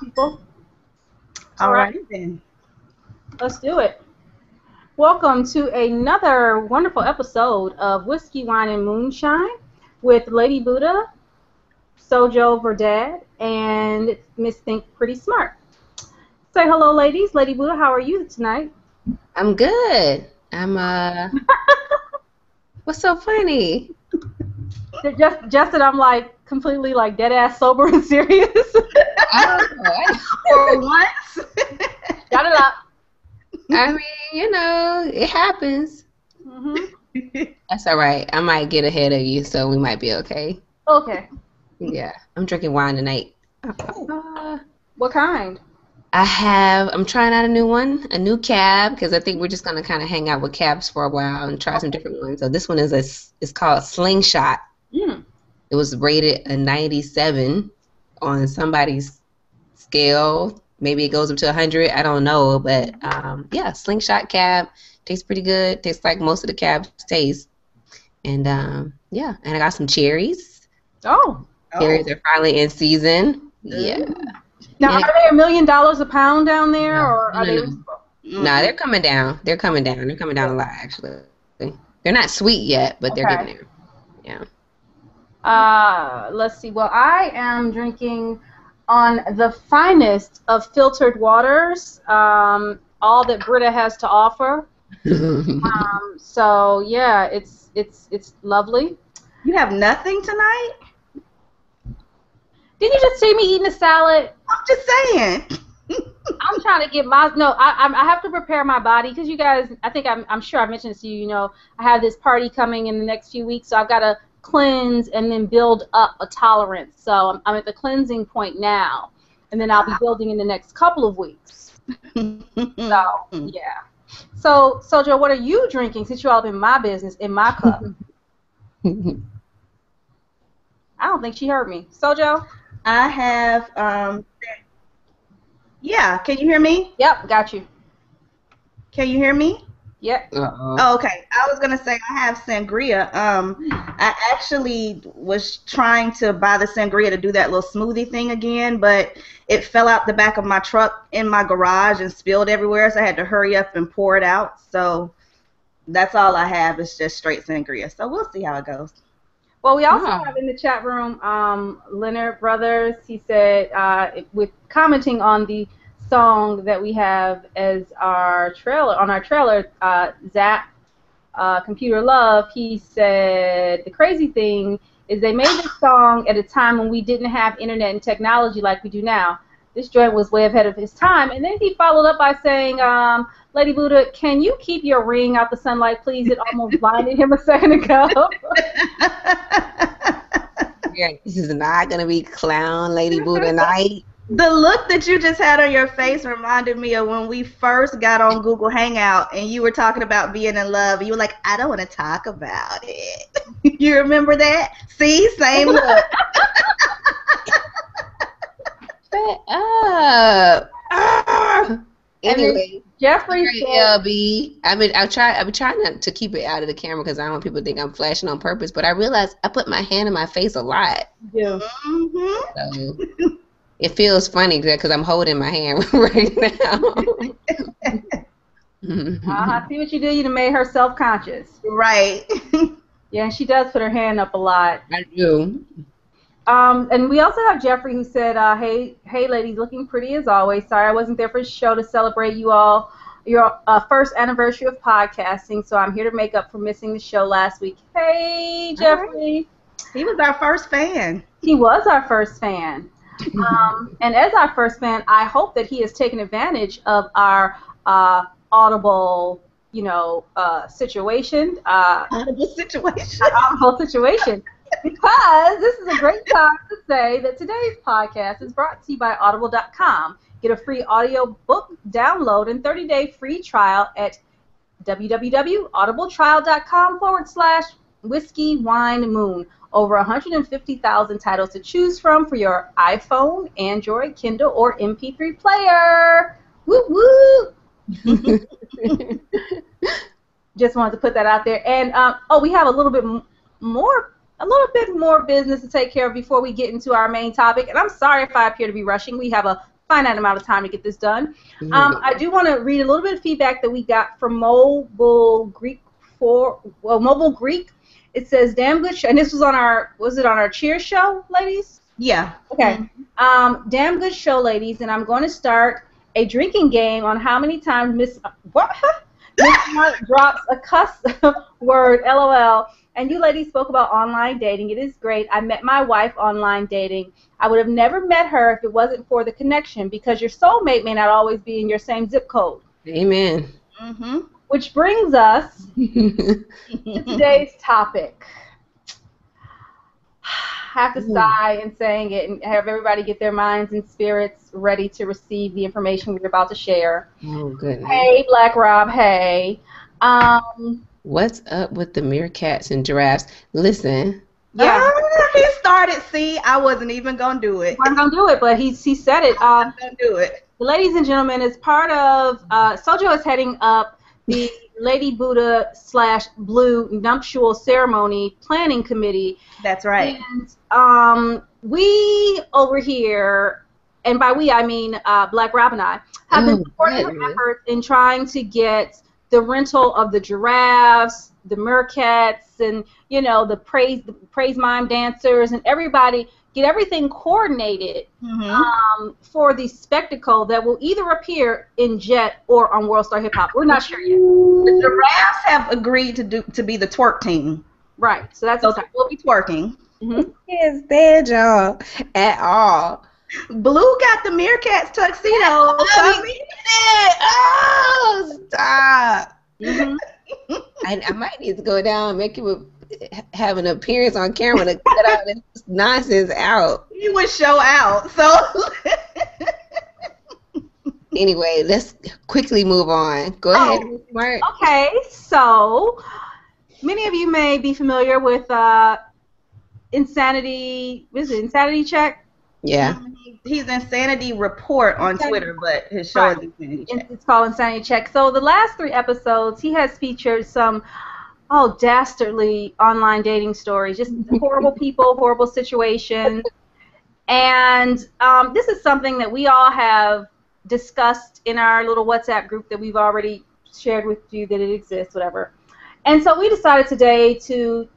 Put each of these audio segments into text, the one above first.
people. All right then. Let's do it. Welcome to another wonderful episode of Whiskey, Wine, and Moonshine with Lady Buddha, Sojo Verdad, and Miss Think Pretty Smart. Say hello, ladies. Lady Buddha, how are you tonight? I'm good. I'm uh. What's so funny? Just, just that I'm like completely like dead ass sober and serious. Oh, For once. Got it up. I mean, you know, it happens. hmm That's all right. I might get ahead of you, so we might be okay. Okay. Yeah, I'm drinking wine tonight. Uh, What kind? I have. I'm trying out a new one, a new cab, because I think we're just gonna kind of hang out with cabs for a while and try some different ones. So this one is a. It's called Slingshot. Mm. It was rated a 97 on somebody's scale. Maybe it goes up to 100. I don't know, but um, yeah, Slingshot cab tastes pretty good. Tastes like most of the cabs taste. And um, yeah, and I got some cherries. Oh. Cherries are finally in season. Yeah. Now, Yeah. are they a million dollars a pound down there, No. or are No, they? no, Nah, they're coming down. They're coming down. They're coming down a lot, actually. They're not sweet yet, but they're getting there. Yeah. Uh, let's see. Well, I am drinking on the finest of filtered waters. Um, all that Brita has to offer. Um, so yeah, it's it's it's lovely. You have nothing tonight? Didn't you just see me eating a salad? I'm just saying. I'm trying to get my no. I I'm- I have to prepare my body because you guys. I think I'm I'm sure I mentioned this to you. You know, I have this party coming in the next few weeks, so I've got to cleanse and then build up a tolerance. So I'm I'm at the cleansing point now, and then I'll be building in the next couple of weeks. So yeah. So Sojo, what are you drinking since you're all up in my business in my cup? I don't think she heard me. Sojo. I have um Yeah, can you hear me? Yep, got you. Can you hear me? Yep. Uh-oh. Oh, okay. I was gonna say I have sangria. Um, I actually was trying to buy the sangria to do that little smoothie thing again, but it fell out the back of my truck in my garage and spilled everywhere, so I had to hurry up and pour it out. So that's all I have is just straight sangria. So we'll see how it goes. Well, we also Wow. have in the chat room um, Leonard Brothers. He said, uh, with commenting on the song that we have as our trailer on our trailer, uh, Zapp uh, Computer Love. He said the crazy thing is they made this song at a time when we didn't have internet and technology like we do now. This joint was way ahead of his time. And then he followed up by saying, um, Lady Buddha, can you keep your ring out the sunlight, please? It almost blinded him a second ago. Yeah, this is not gonna be clown lady Buddha night. The look that you just had on your face reminded me of when we first got on Google Hangout and you were talking about being in love. You were like, I don't want to talk about it. you remember that? See, same look. Shut up. Ah. Anyway, Jeffrey said, LB. I mean, I try. I've been trying not to keep it out of the camera because I don't want people to think I'm flashing on purpose. But I realized I put my hand in my face a lot, Yeah. hmm so it feels funny because I'm holding my hand right now. Uh, I see what you did. You done made her self-conscious. Right. Yeah, she does put her hand up a lot. I do. Um, and we also have Jeffrey who said, uh, "Hey, hey, ladies, looking pretty as always. Sorry I wasn't there for the show to celebrate you all your uh, first anniversary of podcasting. So I'm here to make up for missing the show last week. Hey, Jeffrey, he was our first fan. he was our first fan." Um, and as our first fan, I hope that he has taken advantage of our uh, audible, you know, uh, situation, uh, Audible situation. audible situation, because this is a great time to say that today's podcast is brought to you by Audible.com. Get a free audio book download and 30-day free trial at www.audibletrial.com forward slash whiskey wine moon. Over 150,000 titles to choose from for your iPhone, Android, Kindle, or MP3 player. Woo woo! Just wanted to put that out there. And um, oh, we have a little bit more, a little bit more business to take care of before we get into our main topic. And I'm sorry if I appear to be rushing. We have a finite amount of time to get this done. Um, I do want to read a little bit of feedback that we got from Mobile Greek for well, Mobile Greek. It says, "Damn good show," and this was on our was it on our cheer show, ladies? Yeah. Okay. Um, damn good show, ladies, and I'm going to start a drinking game on how many times Miss what Miss drops a cuss word, LOL. And you ladies spoke about online dating. It is great. I met my wife online dating. I would have never met her if it wasn't for the connection because your soulmate may not always be in your same zip code. Amen. Mm-hmm. Which brings us to today's topic. I have to Ooh. sigh in saying it and have everybody get their minds and spirits ready to receive the information we're about to share. oh goodness. Hey, Black Rob. Hey. Um, What's up with the meerkats and giraffes? Listen, yeah, Ah, he started. See, I wasn't even gonna do it. I'm gonna do it, but he he said it. I'm gonna do it. ladies and gentlemen, as part of uh, Sojo is heading up the Lady Buddha slash Blue nuptial ceremony planning committee, That's right. and um, we over here, and by we I mean uh, Black Rob and I, have been Oh, supporting her goodness. efforts in trying to get the rental of the giraffes, the meerkats, and you know the praise the praise mime dancers and everybody get everything coordinated hmm um, for the spectacle that will either appear in Jet or on World Star Hip Hop. We're not sure yet. The giraffes have agreed to do to be the twerk team, Right. So that's so exciting. we'll be twerking. Mhm. can't stand y'all at all. Blue got the meerkats tuxedo. I mean, oh, stop. Mhm. I, I might need to go down and make you have an appearance on camera to cut all this nonsense out. he would show out. So Anyway, let's quickly move on. Go ahead, Oh. Mark. Okay. So many of you may be familiar with uh, Insanity. What is it? Insanity Check. Yeah. he's insanity report on Twitter, but his show Right. is insanity check. it's called Insanity Check. So the last three episodes, he has featured some oh dastardly online dating stories, just horrible people, horrible situations, and um, this is something that we all have discussed in our little WhatsApp group that we've already shared with you that it exists, whatever. And so we decided today to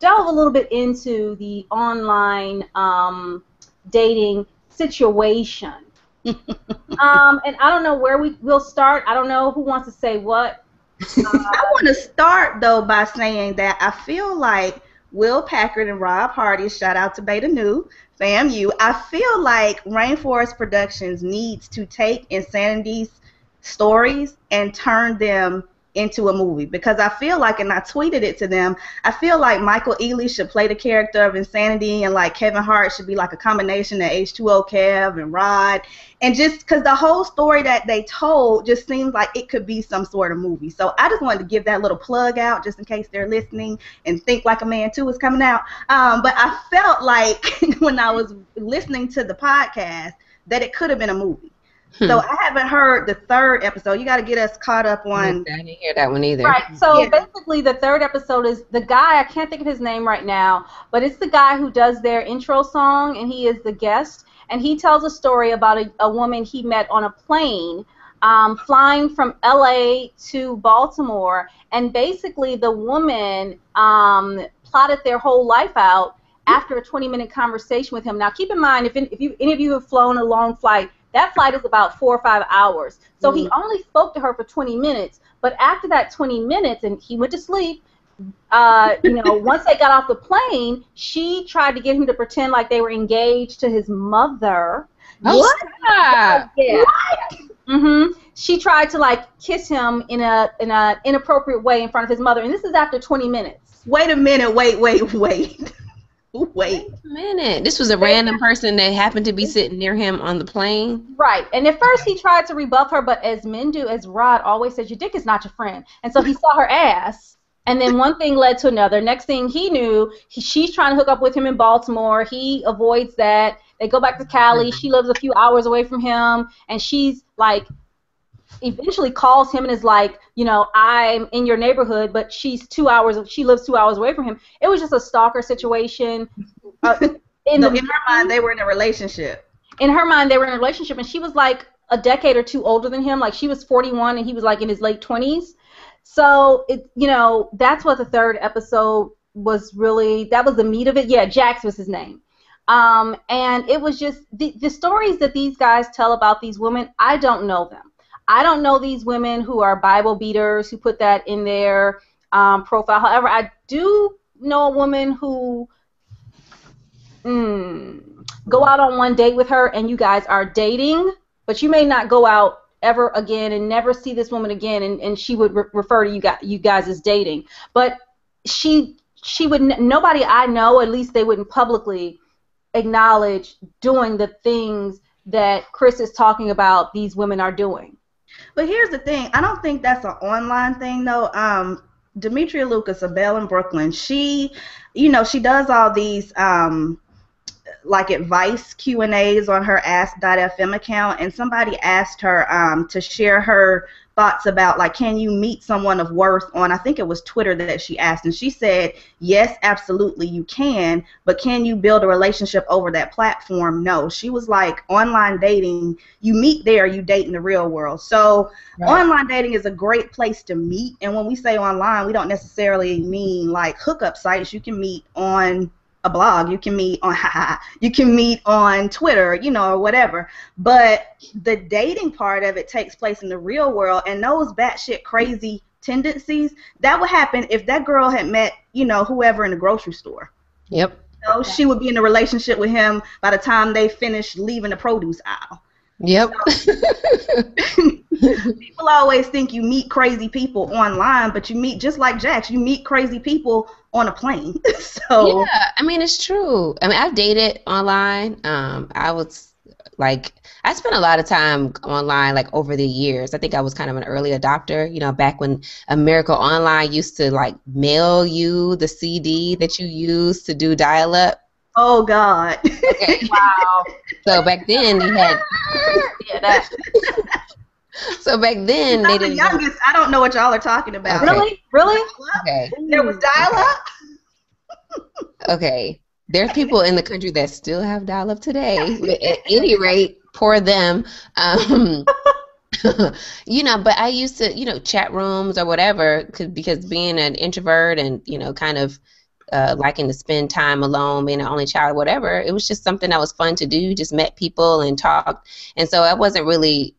delve a little bit into the online um, dating situation. um, and I don't know where we will start. I don't know who wants to say what. I want to start though by saying that I feel like Will Packer and Rob Hardy, shout out to Beta Nu, FAMU. I feel like Rainforest Productions needs to take Insanity's stories and turn them into a movie because I feel like, and I tweeted it to them, I feel like Michael Ealy should play the character of Insanity and like Kevin Hart should be like a combination of H2O Kev and Rod. And just because the whole story that they told just seems like it could be some sort of movie. So I just wanted to give that little plug out just in case they're listening and Think Like a Man 2 is coming out. Um, but I felt like when I was listening to the podcast that it could have been a movie. So I haven't heard the third episode. You got to get us caught up on. I didn't hear that one either. Right. So Yeah. basically, the third episode is the guy. I can't think of his name right now, but it's the guy who does their intro song, and he is the guest. And he tells a story about a, a woman he met on a plane, um, flying from L.A. to Baltimore, and basically the woman um, plotted their whole life out after a 20-minute conversation with him. Now, keep in mind, if, if you any of you have flown a long flight, that flight is about four or five hours. So he only spoke to her for 20 minutes. But after that 20 minutes, and he went to sleep. Uh, you know, once they got off the plane, she tried to get him to pretend like they were engaged to his mother. Oh, stop. Yeah. Mhm. She tried to like kiss him in a in a inappropriate way in front of his mother, and this is after 20 minutes. Wait a minute. Wait, wait, wait. wait. Wait a minute. This was a random person that happened to be sitting near him on the plane. Right. And at first he tried to rebuff her, but as men do, as Rod always says, your dick is not your friend. And so he saw her ass. And then one thing led to another. Next thing he knew, he, she's trying to hook up with him in Baltimore. He avoids that. They go back to Cali. Mm-hmm. She lives a few hours away from him. And she's like, eventually calls him and is like, you know, I'm in your neighborhood, but she's two hours, she lives two hours away from him. It was just a stalker situation. Uh, in So the in her mind, they were in a relationship. in her mind they were in a relationship, and she was like a decade or two older than him. Like she was 41 and he was like in his late 20s. So it, you know, that's what the third episode was really. That was the meat of it. Yeah, Jaxx was his name. Um, and it was just the, the stories that these guys tell about these women. I don't know them. I don't know these women who are Bible beaters who put that in their um, profile. However, I do know a woman who mm, go out on one date with her and you guys are dating, but you may not go out ever again and never see this woman again and, and she would re- refer to you guys, you guys as dating. But she she would nobody I know at least they wouldn't publicly acknowledge doing the things that Chris is talking about these women are doing. But here's the thing, I don't think that's an online thing though. Um, Demetria Lucas, a Belle in Brooklyn, she, you know, she does all these um, like advice Q and A's on her Ask.fm account, and somebody asked her um, to share her thoughts about like can you meet someone of worth on I think it was Twitter that she asked and she said yes absolutely you can but can you build a relationship over that platform no she was like online dating you meet there you date in the real world so right. online dating is a great place to meet and when we say online we don't necessarily mean like hookup sites you can meet on a blog. You can meet on you can meet on Twitter, you know, or whatever. But the dating part of it takes place in the real world, and those batshit crazy tendencies that would happen if that girl had met, you know, whoever in the grocery store. Yep. You know, she would be in a relationship with him by the time they finish leaving the produce aisle. Yep. So, people always think you meet crazy people online, but you meet just like Jaxx, you meet crazy people on a plane. so yeah, I mean it's true. I mean I've dated online. Um, I was like I spent a lot of time online like over the years. I think I was kind of an early adopter, you know, back when America Online used to like mail you the CD that you used to do dial up. Oh God! Okay. wow. So back then you had yeah that. So back then they didn't. The youngest, I don't know what y'all are talking about. Okay. Really, really? Okay. There was dial up. okay. There's people in the country that still have dial up today. At any rate, poor them. Um, you know, but I used to, you know, chat rooms or whatever, cause, because being an introvert and you know, kind of uh, liking to spend time alone, being an only child, whatever. It was just something that was fun to do. Just met people and talked, and so I wasn't really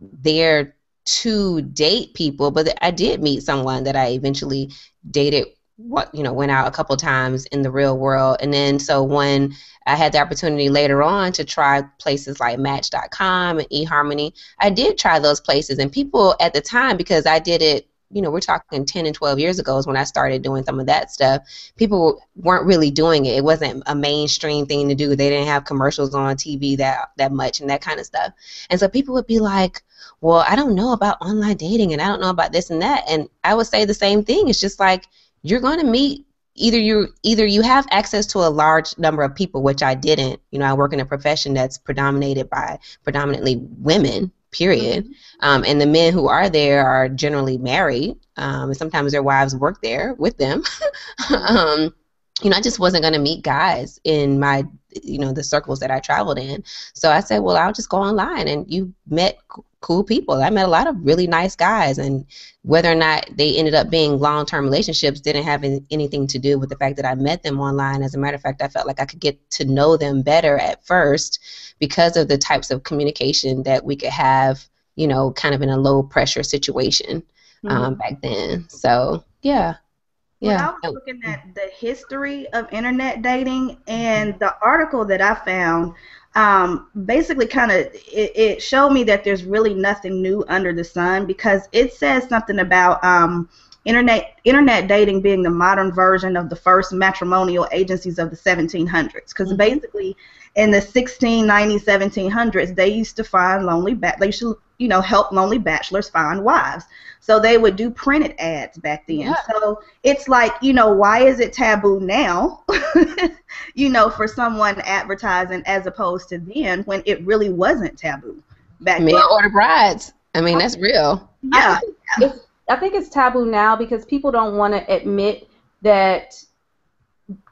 there to date people, but I did meet someone that I eventually dated. What you know, went out a couple times in the real world, and then so when I had the opportunity later on to try places like Match.com and eHarmony, I did try those places, and people at the time because I did it you know, we're talking 10 and 12 years ago is when I started doing some of that stuff. People weren't really doing it. It wasn't a mainstream thing to do. They didn't have commercials on TV that that much and that kind of stuff. And so people would be like, "Well, I don't know about online dating and I don't know about this and that." And I would say the same thing. It's just like you're going to meet either you either you have access to a large number of people, which I didn't. You know, I work in a profession that's predominated by predominantly women period. Mm-hmm. Um, and the men who are there are generally married, um, and sometimes their wives work there with them. um, you know, I just wasn't going to meet guys in my, you know, the circles that I traveled in. So I said, well, I'll just go online. And you met c- cool people. I met a lot of really nice guys. And whether or not they ended up being long term relationships didn't have any, anything to do with the fact that I met them online. As a matter of fact, I felt like I could get to know them better at first because of the types of communication that we could have, you know, kind of in a low pressure situation mm-hmm. um, back then. So, yeah. Yeah. Well, I was looking at the history of internet dating, and the article that I found um, basically kind of it, it, showed me that there's really nothing new under the sun because it says something about um, internet internet dating being the modern version of the first matrimonial agencies of the 1700s because mm-hmm. basically in the 1690s 1700s they used to find lonely ba- they used to you know help lonely bachelors find wives. So they would do printed ads back then. Yeah. so it's like you know why is it taboo now? You know for someone advertising as opposed to then when it really wasn't taboo back then. order brides. I mean that's real. yeah. I, I think it's taboo now because people don't want to admit that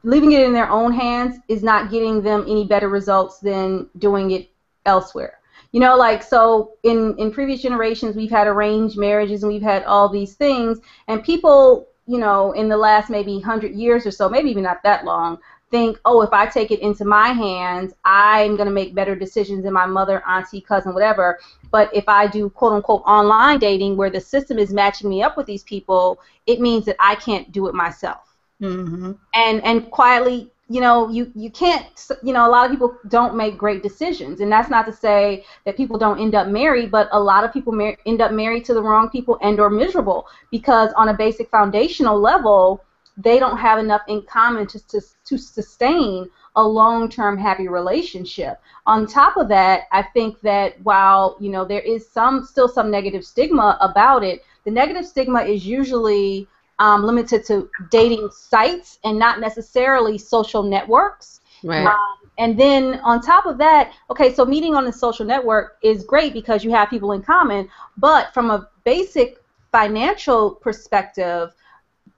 leaving it in their own hands is not getting them any better results than doing it elsewhere. You know, like so in in previous generations we've had arranged marriages and we've had all these things and people, you know, in the last maybe 100 years or so, maybe even not that long, think, oh, if I take it into my hands, I'm going to make better decisions than my mother, auntie, cousin, whatever. But if I do quote unquote online dating where the system is matching me up with these people, it means that I can't do it myself. Mm-hmm. And and quietly, you know, you you can't, you know, a lot of people don't make great decisions, and that's not to say that people don't end up married, but a lot of people mar- end up married to the wrong people and or miserable because on a basic foundational level they don't have enough in common to, to, to sustain a long-term happy relationship. On top of that, I think that while you know there is some still some negative stigma about it, the negative stigma is usually um, limited to dating sites and not necessarily social networks. Right. Um, and then on top of that, okay, so meeting on a social network is great because you have people in common, but from a basic financial perspective,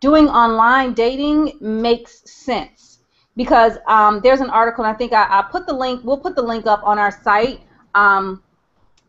doing online dating makes sense because um, there's an article, and I think I, I, put the link. We'll put the link up on our site. Um,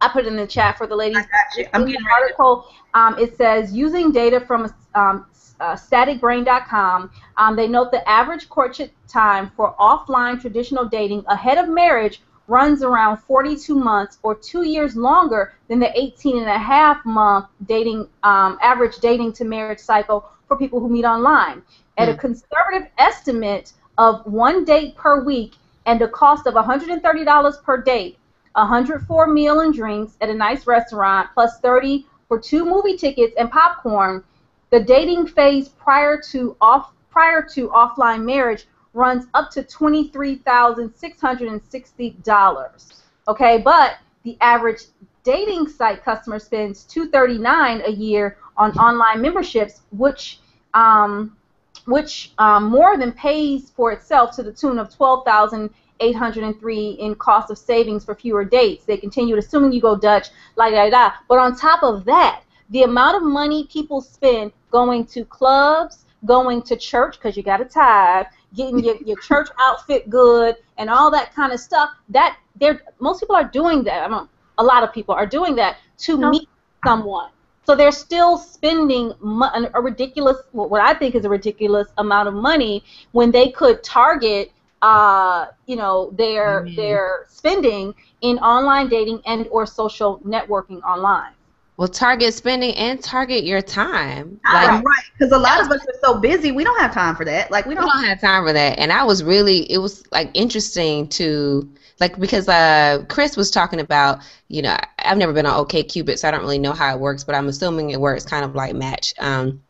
I put it in the chat for the ladies. I got you. I'm in the article. Um, it says using data from um, uh, staticbrain.com. Um, they note the average courtship time for offline traditional dating ahead of marriage runs around 42 months or two years longer than the 18 and a half month dating um, average dating to marriage cycle for people who meet online. At a hmm. conservative estimate of one date per week and a cost of $130 per date, 100 for meal and drinks at a nice restaurant, plus 30 for two movie tickets and popcorn, the dating phase prior to off prior to offline marriage runs up to $23,660. Okay, but the average dating site customer spends 239 a year on online memberships, which um, which um, more than pays for itself to the tune of 12,803 in cost of savings for fewer dates. They continue assuming you go Dutch, la da da. But on top of that, the amount of money people spend going to clubs, going to church because you got a tithe, getting your, your church outfit good, and all that kind of stuff. That they're most people are doing that. I mean, a lot of people are doing that to no. meet someone. So they're still spending a ridiculous, what I think is a ridiculous amount of money when they could target, uh, you know, their mm-hmm. their spending in online dating and or social networking online. Well, target spending and target your time. Like, right, because a lot of us are so busy, we don't have time for that. Like we don't, we don't have time for that. And I was really, it was like interesting to like because uh, Chris was talking about, you know, I've never been on OKCupid, so I don't really know how it works, but I'm assuming it works kind of like Match. Um,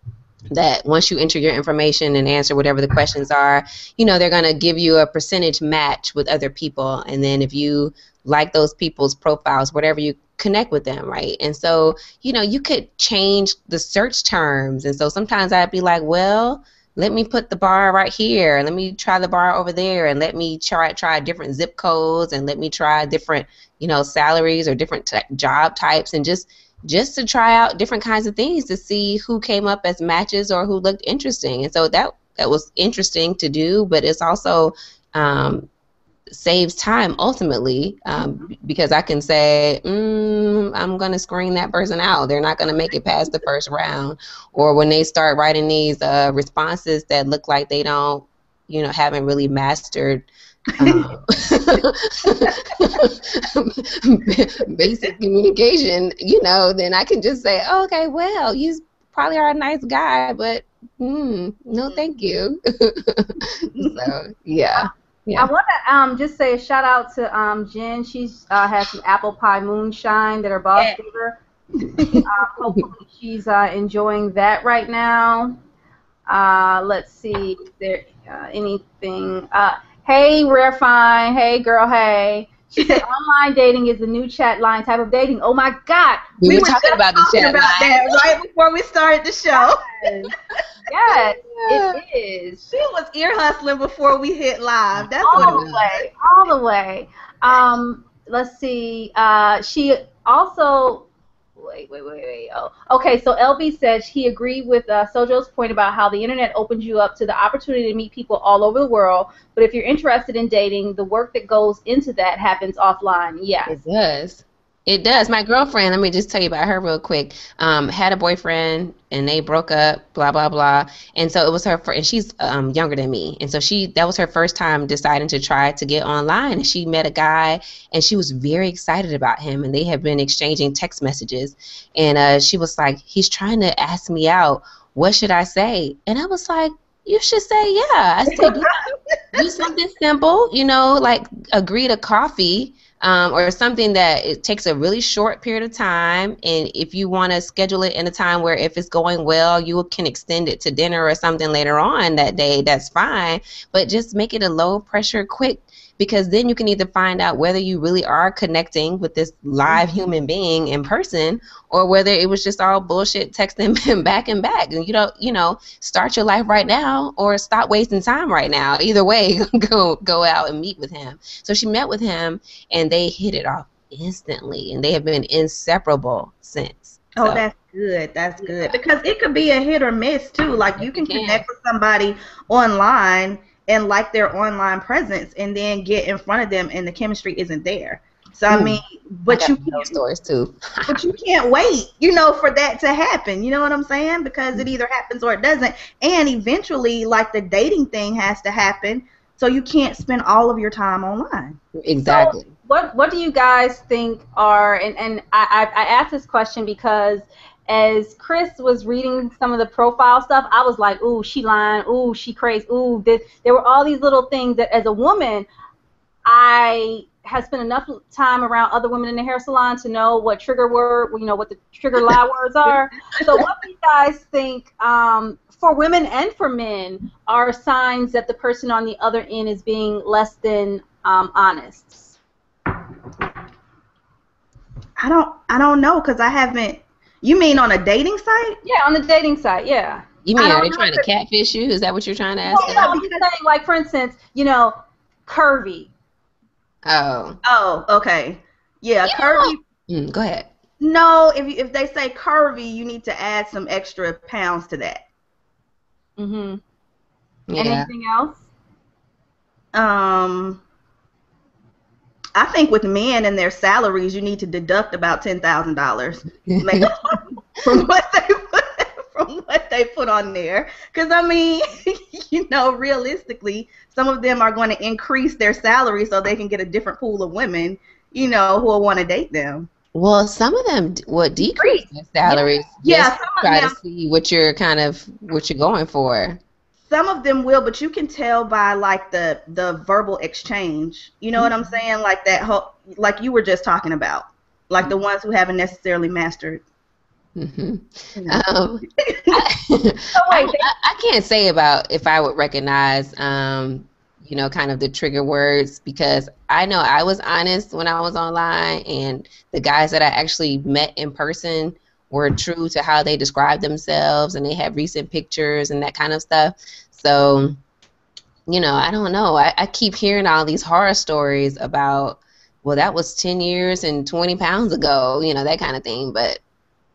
that once you enter your information and answer whatever the questions are, you know, they're going to give you a percentage match with other people. And then if you like those people's profiles, whatever you connect with them, right? And so, you know, you could change the search terms. And so sometimes I'd be like, well, let me put the bar right here let me try the bar over there and let me try try different zip codes and let me try different you know salaries or different t- job types and just just to try out different kinds of things to see who came up as matches or who looked interesting and so that that was interesting to do but it's also um, saves time ultimately um, because I can say, mm, I'm going to screen that person out. They're not going to make it past the first round. Or when they start writing these uh, responses that look like they don't, you know, haven't really mastered. Um, basic communication, you know, then I can just say, oh, okay, well, you probably are a nice guy, but mm, no, thank you. so, yeah. Yeah. I want to um, just say a shout out to um, Jen. She's uh, has some apple pie moonshine that her boss yeah. gave her. uh, hopefully, she's uh, enjoying that right now. Uh, let's see, if there uh, anything? Uh, hey, Rare Fine. Hey, girl. Hey. She said online dating is the new chat line type of dating. Oh my God. We, we were, were talking about the chat about line. that right before we started the show. Yes, yes it is. She was ear hustling before we hit live. That's all what the way. All the way. Um, let's see. Uh, she also wait, wait, wait, wait. Oh, okay. So LB said he agreed with uh, Sojo's point about how the internet opens you up to the opportunity to meet people all over the world. But if you're interested in dating, the work that goes into that happens offline. Yeah, It does. It does. My girlfriend, let me just tell you about her real quick. Um, had a boyfriend and they broke up, blah blah blah. And so it was her first, and she's um, younger than me, and so she that was her first time deciding to try to get online. And she met a guy, and she was very excited about him, and they have been exchanging text messages. And uh, she was like, "He's trying to ask me out. What should I say?" And I was like, you should say yeah. I said do something simple, you know, like agree to coffee um, or something that it takes a really short period of time. And if you want to schedule it in a time where if it's going well, you can extend it to dinner or something later on that day, that's fine. But just make it a low pressure, quick because then you can either find out whether you really are connecting with this live mm-hmm. human being in person or whether it was just all bullshit texting back and back. And you don't you know start your life right now or stop wasting time right now. Either way go go out and meet with him. So she met with him and they hit it off instantly and they have been inseparable since. Oh so. that's good. That's good. Because it could be a hit or miss too. Like you can, can. connect with somebody online and like their online presence and then get in front of them and the chemistry isn't there. So I hmm. mean, but I you can't stories too. but you can't wait, you know, for that to happen. You know what I'm saying? Because it hmm. either happens or it doesn't. And eventually, like the dating thing has to happen. So you can't spend all of your time online. Exactly. So what What do you guys think are? And and I I, I asked this question because as Chris was reading some of the profile stuff, I was like, ooh, she lying, ooh, she crazy, ooh, this. There were all these little things that as a woman, I have spent enough time around other women in the hair salon to know what trigger word, you know, what the trigger lie words are. So what do you guys think um, for women and for men are signs that the person on the other end is being less than um, honest? I don't I don't know because I haven't you mean on a dating site? Yeah, on the dating site. Yeah. You mean are they trying to catfish you? Is that what you're trying to ask? Well, no, I'm saying like for instance, you know, curvy. Oh. Oh, okay. Yeah, you curvy. Mm, go ahead. No, if you, if they say curvy, you need to add some extra pounds to that. Mhm. Yeah. Anything else? Um. I think with men and their salaries, you need to deduct about ten thousand dollars from what they put, from what they put on there. Because I mean, you know, realistically, some of them are going to increase their salary so they can get a different pool of women, you know, who will want to date them. Well, some of them will decrease their salaries. Yeah, yeah try to see what you're kind of what you're going for. Some of them will, but you can tell by like the the verbal exchange. You know mm-hmm. what I'm mm-hmm. saying? Like that whole, like you were just talking about, like mm-hmm. the ones who haven't necessarily mastered. Mm-hmm. Um, I, I, I, can't say about if I would recognize, um, you know, kind of the trigger words because I know I was honest when I was online, and the guys that I actually met in person were true to how they described themselves and they had recent pictures and that kind of stuff. So, you know, I don't know. I, I keep hearing all these horror stories about, well, that was 10 years and 20 pounds ago, you know, that kind of thing. But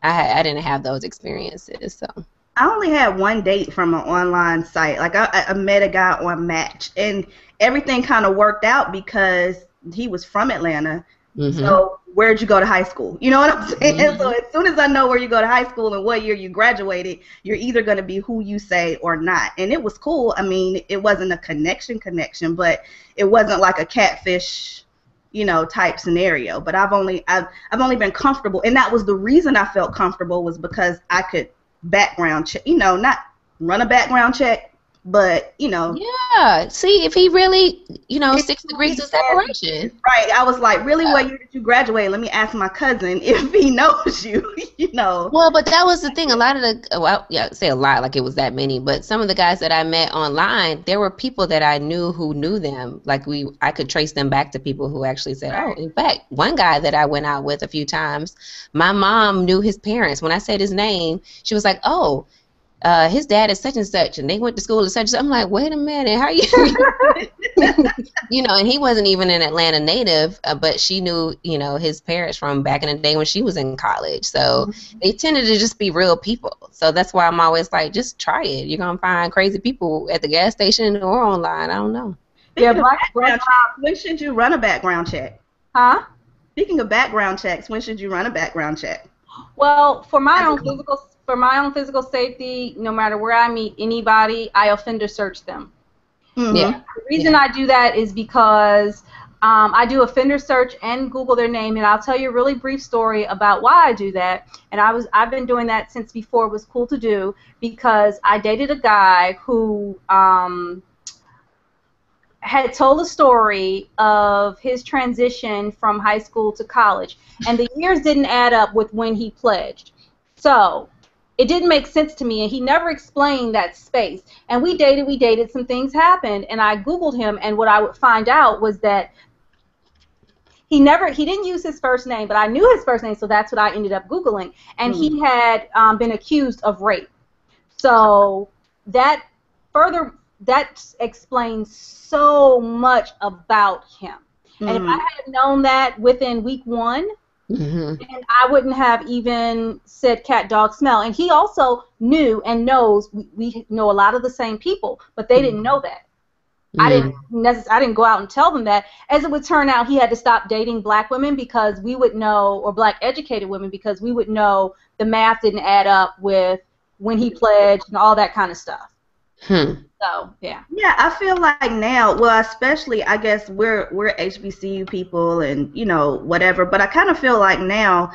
I, I didn't have those experiences. So. I only had one date from an online site. Like I, I met a guy on Match, and everything kind of worked out because he was from Atlanta. Mm-hmm. So where'd you go to high school? You know what I'm saying? Mm-hmm. So as soon as I know where you go to high school and what year you graduated, you're either going to be who you say or not. And it was cool. I mean, it wasn't a connection connection, but it wasn't like a catfish, you know, type scenario. But I've only I've I've only been comfortable, and that was the reason I felt comfortable was because I could background check, you know, not run a background check, but you know yeah. See if he really you know six degrees of separation. Right. I was like really? What year did you graduate? Let me ask my cousin if he knows you you know. Well but that was the thing. A lot of the oh, well yeah say a lot like it was that many but some of the guys that i met online there were people that i knew who knew them. Like we i could trace them back to people who actually said oh, right. oh in fact one guy that i went out with a few times my mom knew his parents. When i said his name she was like oh uh, his dad is such and such, and they went to school to such and such. I'm like, wait a minute, how are you? you know, and he wasn't even an Atlanta native, uh, but she knew, you know, his parents from back in the day when she was in college. So mm-hmm. they tended to just be real people. So that's why I'm always like, just try it. You're gonna find crazy people at the gas station or online. I don't know. Yeah, black background check, when should you run a background check? Huh? Speaking of background checks, when should you run a background check? Well, for my own physical for my own physical safety, no matter where I meet anybody, I offender search them. Mm-hmm. Yeah. The reason yeah. I do that is because um, I do offender search and Google their name, and I'll tell you a really brief story about why I do that. And I was I've been doing that since before it was cool to do because I dated a guy who um, had told a story of his transition from high school to college, and the years didn't add up with when he pledged. So it didn't make sense to me and he never explained that space and we dated we dated some things happened and i googled him and what i would find out was that he never he didn't use his first name but i knew his first name so that's what i ended up googling and mm. he hmm. had um, been accused of rape so that further that explains so much about him mm. and if i hmm. had known that within week one Mm-hmm. And I wouldn't have even said cat dog smell. And he also knew and knows we, we know a lot of the same people, but they mm-hmm. didn't know that. Mm-hmm. I didn't necess- I didn't go out and tell them that. As it would turn out, he had to stop dating black women because we would know, or black educated women because we would know the math didn't add up with when he pledged and all that kind of stuff. Hmm. So yeah. Yeah, I feel like now, well, especially I guess we're we're HBCU people and you know whatever, but I kind of feel like now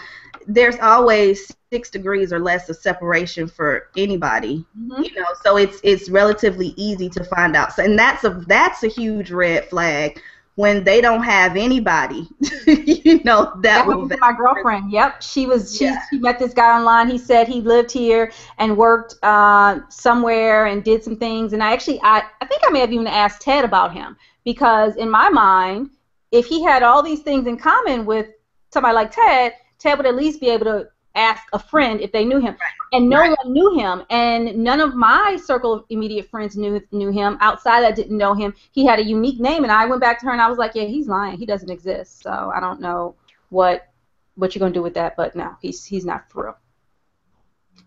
there's always six degrees or less of separation for anybody, mm-hmm. you know. So it's it's relatively easy to find out, so, and that's a that's a huge red flag when they don't have anybody. you know that, that was my girlfriend. Yep, she was. She, yeah. she met this guy online. He said he lived here and worked uh, somewhere and did some things. And I actually, I, I think I may have even asked Ted about him because in my mind, if he had all these things in common with somebody like Ted, Ted would at least be able to ask a friend if they knew him. Right. And no right. one knew him, and none of my circle of immediate friends knew knew him. Outside that didn't know him. He had a unique name, and I went back to her and I was like, "Yeah, he's lying. He doesn't exist." So I don't know what what you're gonna do with that, but no, he's he's not for real.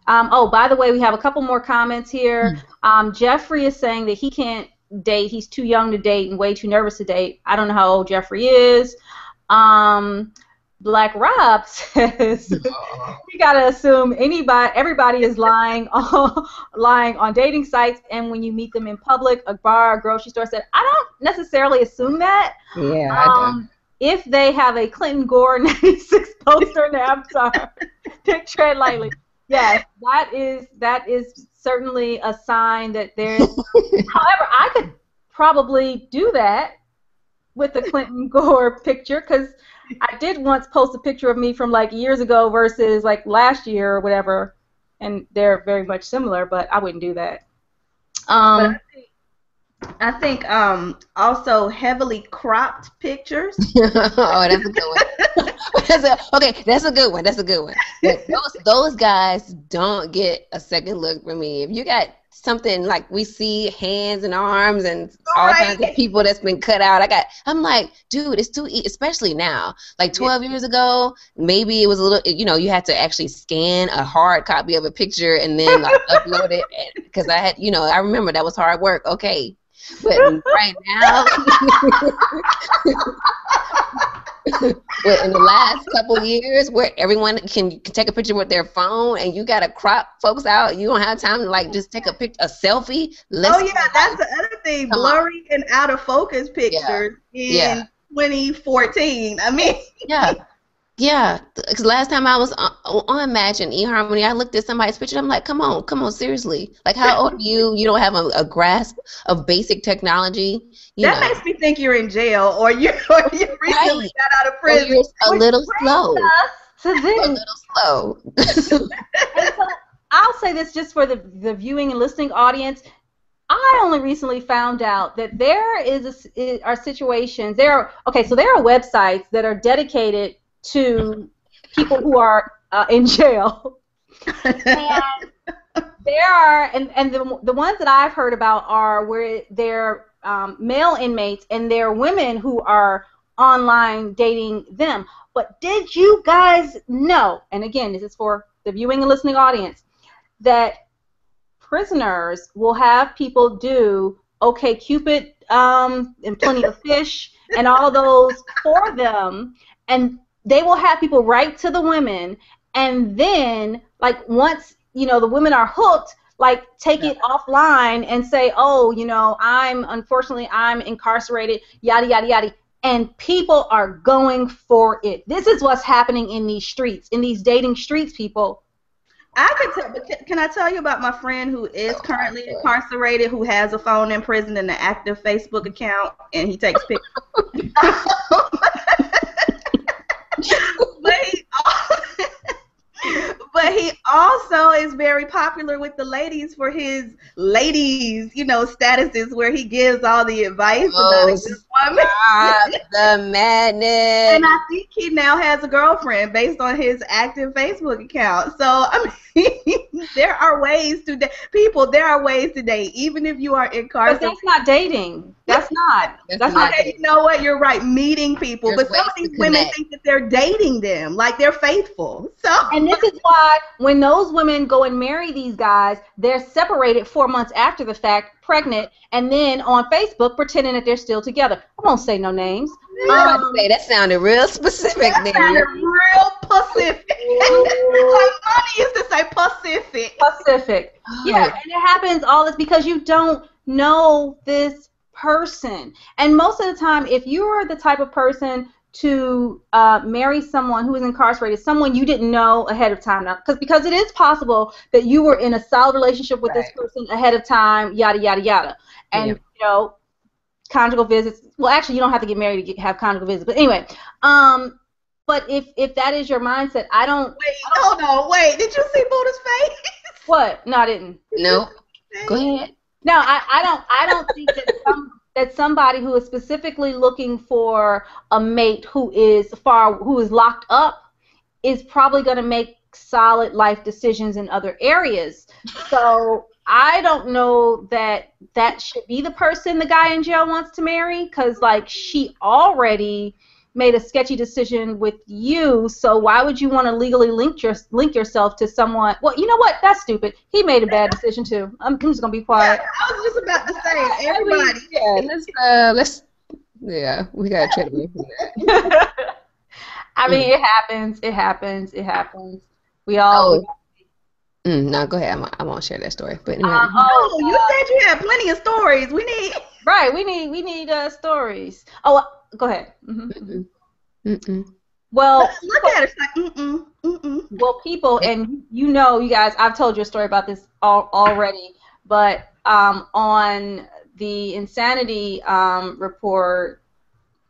Um, oh, by the way, we have a couple more comments here. Hmm. Um, Jeffrey is saying that he can't date. He's too young to date and way too nervous to date. I don't know how old Jeffrey is. Um, Black Rob says you gotta assume anybody, everybody is lying on lying on dating sites, and when you meet them in public, a bar, a grocery store. Said I don't necessarily assume that. Yeah, um, If they have a Clinton Gore '96 poster in their avatar, tread lightly. Yes, that is that is certainly a sign that there's. however, I could probably do that with the Clinton Gore picture because I did once post a picture of me from like years ago versus like last year or whatever, and they're very much similar, but I wouldn't do that. Um, I think um, also heavily cropped pictures. oh, that's a good one. that's a, okay, that's a good one. That's a good one. Those those guys don't get a second look from me. If you got something like we see hands and arms and all, right. kinds of people that's been cut out. I got, I'm like, dude, it's too, e-, especially now. Like 12 yeah. years ago, maybe it was a little, you know, you had to actually scan a hard copy of a picture and then like upload it because I had, you know, I remember that was hard work. Okay, but right now. in the last couple years where everyone can, can take a picture with their phone and you gotta crop folks out you don't have time to like just take a pic a selfie Let's oh yeah that's the other thing Come blurry on. and out of focus pictures yeah. in yeah. 2014 i mean yeah yeah, because last time I was uh, on, on Match and eHarmony, I looked at somebody's picture. And I'm like, come on, come on, seriously. Like, how old are you? You don't have a, a grasp of basic technology. You that know. makes me think you're in jail or you or you recently right. got out of prison. Or you're a little slow. a little slow. so, I'll say this just for the the viewing and listening audience. I only recently found out that there is a, are situations there are okay so there are websites that are dedicated to people who are uh, in jail. and there are, and and the the ones that I've heard about are where they're um, male inmates and they're women who are online dating them. But did you guys know? And again, this is for the viewing and listening audience that prisoners will have people do OK Cupid um, and Plenty of Fish and all those for them, and they will have people write to the women, and then like once you know the women are hooked, like take it offline and say, oh, you know, I'm unfortunately I'm incarcerated, yada yada yada. And people are going for it. This is what's happening in these streets, in these dating streets, people. I can tell, but can, can I tell you about my friend who is currently incarcerated, who has a phone in prison and an active Facebook account, and he takes pictures. but he, but he also is very popular with the ladies for his ladies, you know, statuses where he gives all the advice oh, about this woman. the madness. And I think he now has a girlfriend based on his active Facebook account. So I mean, there are ways to date. People, there are ways to date, even if you are incarcerated. But that's not dating. That's not. That's, not. Okay, you know what? You're right. Meeting people, There's but some of these women think that they're dating them, like they're faithful. So. And this is why when those women go and marry these guys, they're separated four months after the fact, pregnant, and then on Facebook pretending that they're still together. I won't say no names. Um, say, that sounded real specific. That sounded real Pacific. My money is to say Pacific. Pacific. Yeah, and it happens all this because you don't know this person. And most of the time, if you are the type of person to uh, marry someone who is incarcerated, someone you didn't know ahead of time. Now, because because it is possible that you were in a solid relationship with right. this person ahead of time, yada yada yada, and yeah. you know, conjugal visits. Well, actually, you don't have to get married to get, have conjugal visits, but anyway. Um, but if if that is your mindset, I don't. Wait, I don't, hold on, wait. Did you see Buddha's face? What? No, I didn't. Nope. Go ahead. No, I, I don't. I don't think that some that somebody who is specifically looking for a mate who is far who is locked up is probably going to make solid life decisions in other areas. So I don't know that that should be the person the guy in jail wants to marry because like she already made a sketchy decision with you, so why would you want to legally link your link yourself to someone? Well, you know what? That's stupid. He made a bad decision too. I'm, just gonna be quiet. Yeah, I was just about to say everybody. Yeah, let's uh, let's yeah, we gotta tread away from that. I mean, mm. it happens. It happens. It happens. We all. Oh. Mm, no, go ahead. I won't share that story. But anyway. um, oh, you uh, said you had plenty of stories. We need. Right. We need. We need uh, stories. Oh, go ahead. Mm-hmm. Mm-mm. Well, look at it. It's like, mm-mm, mm-mm. Well, people, and you know, you guys, I've told you a story about this all, already, but um, on the Insanity um, report,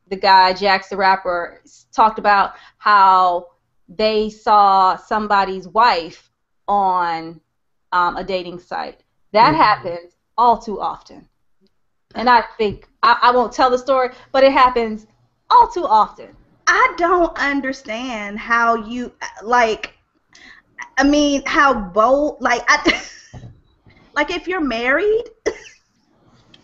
the guy, Jaxx the Rapper, talked about how they saw somebody's wife on um, a dating site. That mm-hmm. happens all too often. And I think I, I won't tell the story, but it happens all too often. I don't understand how you like. I mean, how bold? Like, I, like if you're married.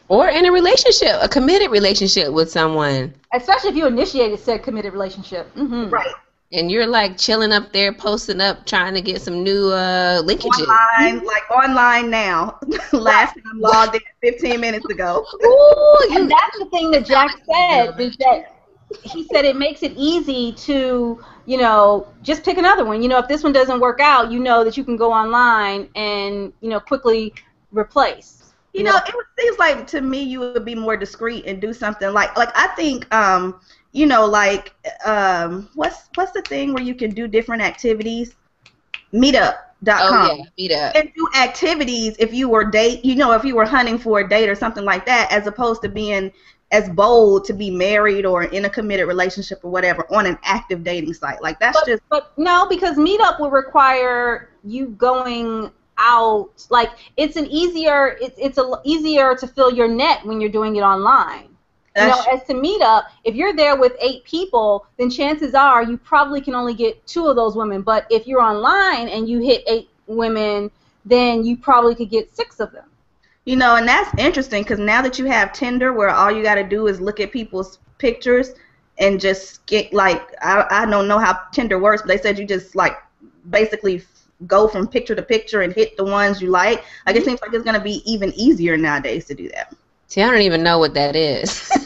or in a relationship, a committed relationship with someone. Especially if you initiated said committed relationship. Mm-hmm. Right. And you're like chilling up there, posting up, trying to get some new uh, linkages. Online, like online now. Last time logged in 15 minutes ago. Ooh, and that's the thing that Jack said is that he said it makes it easy to, you know, just pick another one. You know, if this one doesn't work out, you know that you can go online and, you know, quickly replace. You, know, it seems like to me you would be more discreet and do something like, like I think um, you know, like um, what's what's the thing where you can do different activities? Meetup.com. Oh yeah, Meetup. And do activities if you were date, you know, if you were hunting for a date or something like that, as opposed to being as bold to be married or in a committed relationship or whatever on an active dating site. Like that's but, just. But no, because Meetup will require you going out. Like it's an easier. It's it's a easier to fill your net when you're doing it online. You know, as to meet up, if you're there with eight people, then chances are you probably can only get two of those women. But if you're online and you hit eight women, then you probably could get six of them. You know, and that's interesting because now that you have Tinder, where all you got to do is look at people's pictures and just get like I I don't know how Tinder works, but they said you just like basically go from picture to picture and hit the ones you like. Like it mm-hmm. seems like it's gonna be even easier nowadays to do that. See, I don't even know what that is.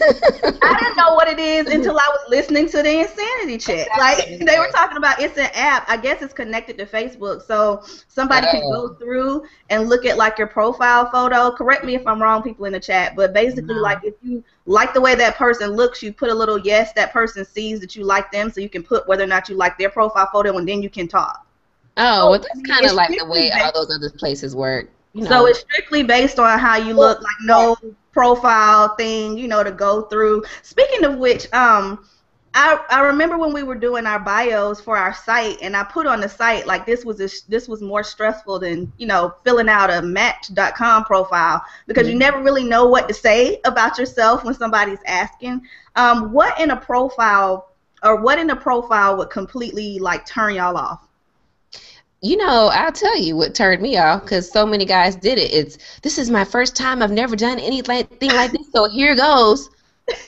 I didn't know what it is until I was listening to the Insanity Check. Like they were talking about it's an app. I guess it's connected to Facebook, so somebody can Oh. go through and look at like your profile photo. Correct me if I'm wrong, people in the chat, but basically, No. like if you like the way that person looks, you put a little yes. That person sees that you like them, so you can put whether or not you like their profile photo, and then you can talk. Oh, well, that's kind of like the way all those other places work. You know. So it's strictly based on how you look, like no profile thing, you know, to go through. Speaking of which, um, I I remember when we were doing our bios for our site, and I put on the site like this was a, this was more stressful than you know filling out a Match.com profile because you Mhm. never really know what to say about yourself when somebody's asking. Um, what in a profile or what in a profile would completely like turn y'all off? You know, I'll tell you what turned me off because so many guys did it. It's this is my first time. I've never done anything like this, so here goes.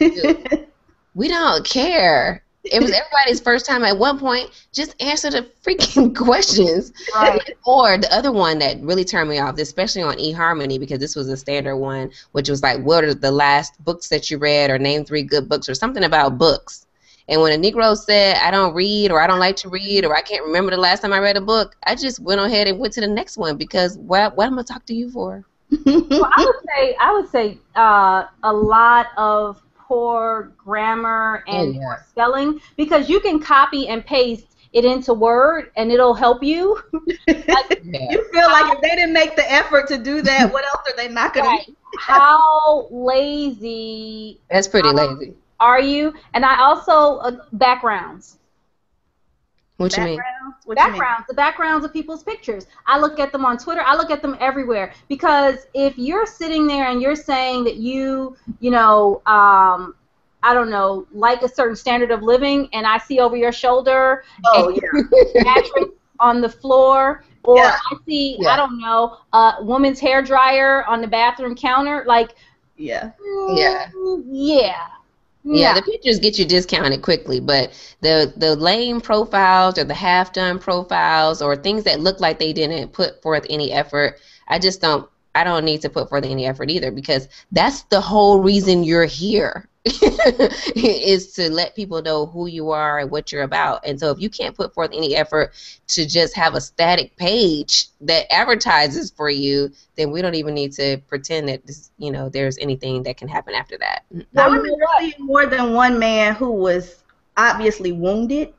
We don't care. It was everybody's first time at one point. Just answer the freaking questions. Right. Or the other one that really turned me off, especially on eHarmony, because this was a standard one, which was like, what are the last books that you read, or name three good books, or something about books. And when a Negro said, I don't read, or I don't like to read, or I can't remember the last time I read a book, I just went ahead and went to the next one because what, what am I going to talk to you for? Well, I would say I would say uh, a lot of poor grammar and Oh, yeah. poor spelling because you can copy and paste it into Word and it'll help you. Like, Yeah. You feel like if they didn't make the effort to do that, what else are they not gonna How lazy That's pretty Um, lazy. Are you? And I also uh, backgrounds. What you mean? Backgrounds? You mean? the backgrounds of people's pictures. I look at them on Twitter. I look at them everywhere because if you're sitting there and you're saying that you, you know, um, I don't know, like a certain standard of living, and I see over your shoulder Oh yeah. mattress on the floor, or Yeah. I see, Yeah. I don't know, a woman's hair dryer on the bathroom counter, like, Yeah. Yeah. mm, yeah. Yeah, the pictures get you discounted quickly, but the the lame profiles or the half done profiles or things that look like they didn't put forth any effort, I just don't I don't need to put forth any effort either because that's the whole reason you're here. is to let people know who you are and what you're about. And so if you can't put forth any effort to just have a static page that advertises for you, then we don't even need to pretend that this, you know, there's anything that can happen after that. I Well, you know remember seeing more than one man who was obviously wounded.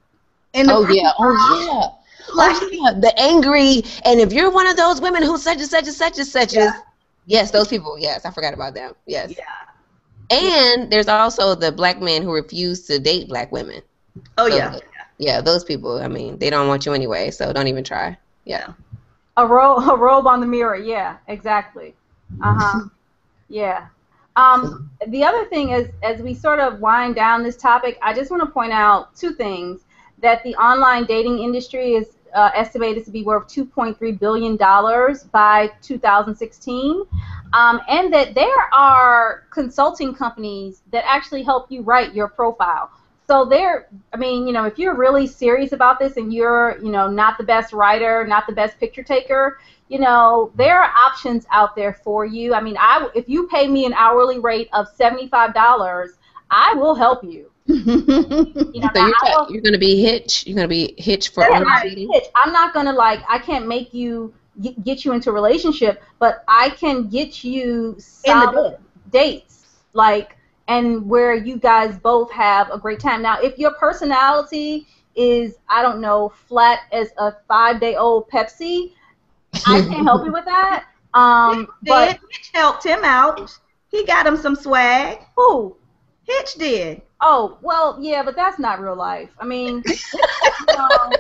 In the Oh yeah, oh yeah. Like, oh, yeah, the angry, and if you're one of those women who such and such and such and such Yeah. as, yes, those people, yes, I forgot about them, yes. yeah. And there's also the black men who refuse to date black women. Oh So, yeah. yeah, those people, I mean, they don't want you anyway, so don't even try. Yeah. A robe, a robe on the mirror. Yeah, exactly. Uh huh. yeah. Um, the other thing is, as we sort of wind down this topic, I just want to point out two things: that the online dating industry is uh, estimated to be worth 2.3 billion dollars by 2016, um, and that there are consulting companies that actually help you write your profile. So there, I mean, you know, if you're really serious about this and you're, you know, not the best writer, not the best picture taker, you know, there are options out there for you. I mean, I if you pay me an hourly rate of seventy-five dollars, I will help you. You know, So now, you're, I ta- you're gonna be Hitch. You're gonna be Hitch for that's online not dating. it. I'm not gonna like. I can't make you get, get you into a relationship, but I can get you solid dates, like, and where you guys both have a great time. Now, if your personality is, I don't know, flat as a five-day-old Pepsi, I can't help you with that. Um, but Did Hitch helped him out? He got him some swag. who? Hitch did. Oh, well, yeah, but that's not real life. I mean, you know,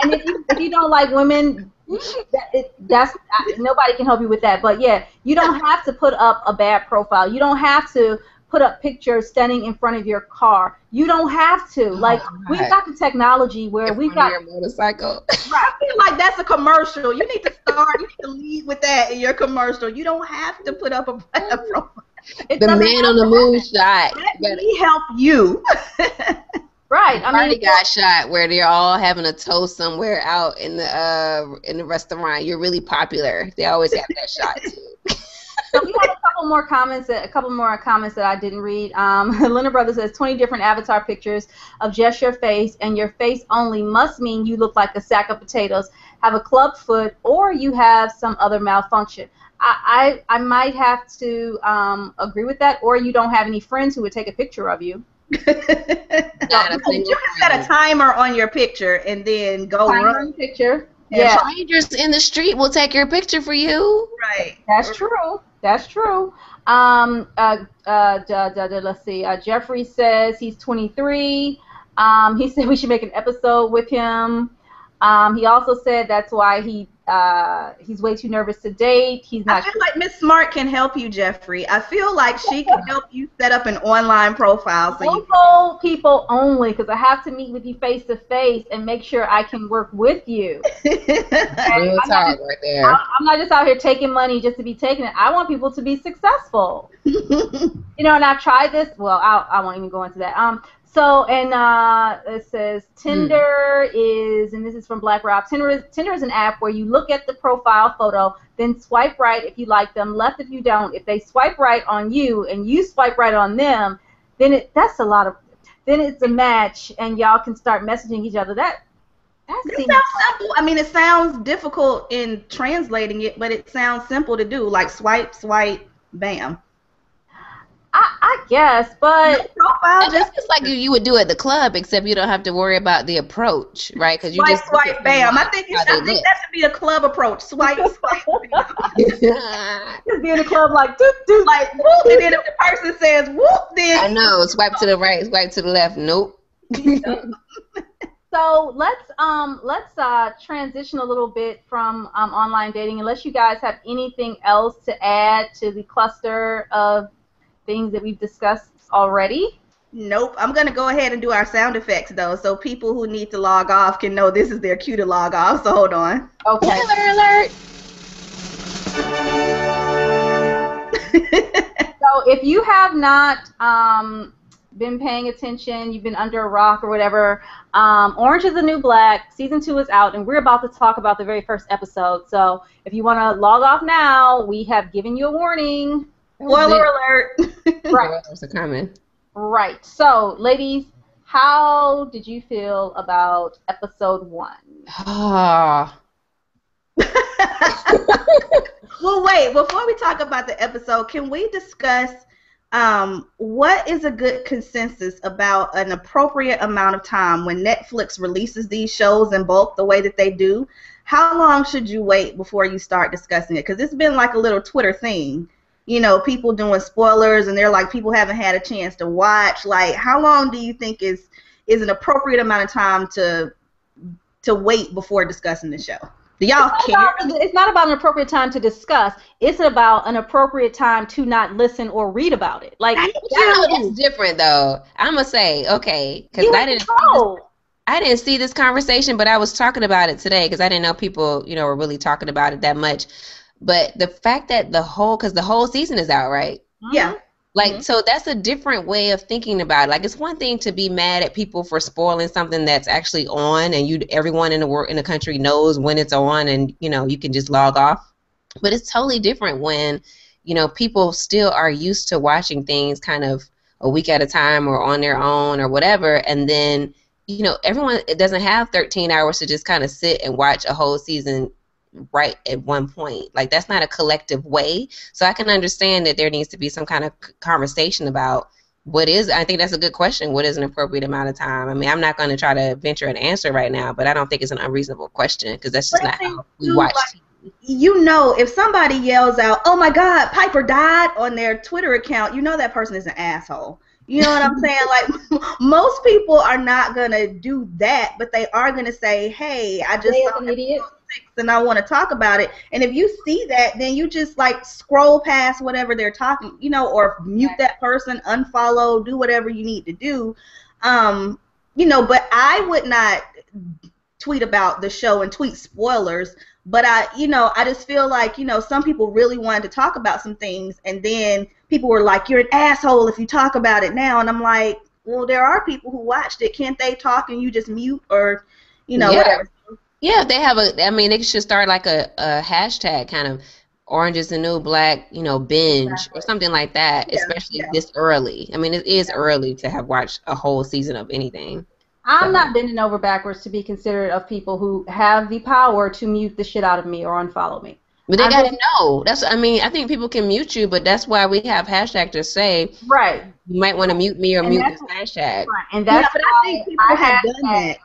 and if you if you don't like women, that, it, that's I, nobody can help you with that. But yeah, you don't have to put up a bad profile. You don't have to put up pictures standing in front of your car. You don't have to. Oh, like we've got the technology where In we've front got of your motorcycle. I feel like that's a commercial. You need to start. You need to lead with that in your commercial. You don't have to put up a, a mm. profile. The man on the moon shot. Let But me help you. Right. I Party mean, got shot where they're all having a toast somewhere out in the uh in the restaurant. You're really popular. They always have that shot too. So we have a couple more comments. That, a couple more comments that I didn't read. Um, Leonard Brothers says 20 different avatar pictures of just your face, and your face only must mean you look like a sack of potatoes, have a club foot, or you have some other malfunction. I, I, I might have to um, agree with that, or you don't have any friends who would take a picture of you. Not you single can set a timer on your picture and then go Timer run. picture. Yeah. Yeah, Strangers in the street will take your picture for you. Right. That's true. That's true. Um, uh, uh, da, da, da, let's see. Uh, Jeffrey says he's 23. Um, he said we should make an episode with him. Um, he also said that's why he uh, he's way too nervous to date. He's not. I not. feel like Miss Smart can help you, Jeffrey. I feel like she can help you set up an online profile so you Local people only, because I have to meet with you face to face and make sure I can work with you. Real I'm not talk just- right there. I- I'm not just out here taking money just to be taking it. I want people to be successful. you know, and I've tried this. Well, I, I won't even go into that. Um, so and uh, it says Tinder is, and this is from Black Rob. Tinder is Tinder is an app where you look at the profile photo, then swipe right if you like them, left if you don't. If they swipe right on you and you swipe right on them, then it that's a lot of. Then it's a match, and y'all can start messaging each other. That that It sounds simple. I mean, it sounds difficult in translating it, but it sounds simple to do. Like swipe, swipe, bam. I, I guess, but Profile I guess just it's like you, you would do at the club, except you don't have to worry about the approach, right? Because you swipe, just swipe, bam. I think, it's, I think that should be a club approach. Swipe, swipe, just be in the club like, doot, doot. like whoop, and then if the person says whoop, then I know. Swipe to the right, swipe to the left. Nope. So let's um let's uh transition a little bit from um, online dating. Unless you guys have anything else to add to the cluster of things that we've discussed already. Nope. I'm gonna go ahead and do our sound effects though, so people who need to log off can know this is their cue to log off. So hold on. Okay. Spoiler alert. So if you have not um, been paying attention, you've been under a rock or whatever, um, Orange is the New Black season two is out, and we're about to talk about the very first episode. So if you want to log off now, we have given you a warning. Spoiler alert. Right. Spoilers are coming. Right. So, ladies, how did you feel about episode one? Ah. well, wait. Before we talk about the episode, can we discuss um, what is a good consensus about an appropriate amount of time when Netflix releases these shows in bulk the way that they do? How long should you wait before you start discussing it? Because it's been like a little Twitter thing. You know, people doing spoilers, and they're like, people haven't had a chance to watch. Like, how long do you think is is an appropriate amount of time to to wait before discussing the show? Do y'all It's care? not, about, it's not about an appropriate time to discuss. It's about an appropriate time to not listen or read about it. Like, Thank You know you. that's different though. I'm gonna say okay because I didn't. control. I didn't see this conversation, but I was talking about it today because I didn't know people, you know, were really talking about it that much. But the fact that the whole, because the whole season is out, right? Yeah. Like, Mhm. so that's a different way of thinking about it. Like, it's one thing to be mad at people for spoiling something that's actually on, and you, everyone in the world, in the country knows when it's on, and you know, you can just log off. But it's totally different when, you know, people still are used to watching things kind of a week at a time or on their own or whatever, and then, you know, everyone it doesn't have 13 hours to just kind of sit and watch a whole season right at one point. Like that's not a collective way. So I can understand that there needs to be some kind of conversation about what is. I think that's a good question. What is an appropriate amount of time? I mean, I'm not going to try to venture an answer right now, but I don't think it's an unreasonable question because that's just But not how we too, watch. like, You know, if somebody yells out, "Oh my God, Piper died" on their Twitter account, you know that person is an asshole. You know what I'm saying? Like most people are not gonna do that, but they are gonna say, "Hey, I just saw an idiot. And I want to talk about it." And if you see that, then you just like scroll past whatever they're talking, you know, or mute that person, unfollow, do whatever you need to do. Um, you know, but I would not tweet about the show and tweet spoilers. But I, you know, I just feel like, you know, some people really wanted to talk about some things, and then people were like, "You're an asshole if you talk about it now," and I'm like, "Well, there are people who watched it. Can't they talk and you just mute or, you know, Yeah. whatever?" Yeah, if they have a. I mean, they should start like a, a hashtag kind of orange is the new black, you know, binge Exactly. or something like that, Yeah, especially yeah. this early. I mean, it is Yeah. early to have watched a whole season of anything. I'm So- not bending over backwards to be considerate of people who have the power to mute the shit out of me or unfollow me. But they I gotta just- know. That's. I mean, I think people can mute you, but that's why we have hashtag to say Right. you might want to mute me or And mute that's- this hashtag. Right. And Yeah, that's but why I think people I have done that.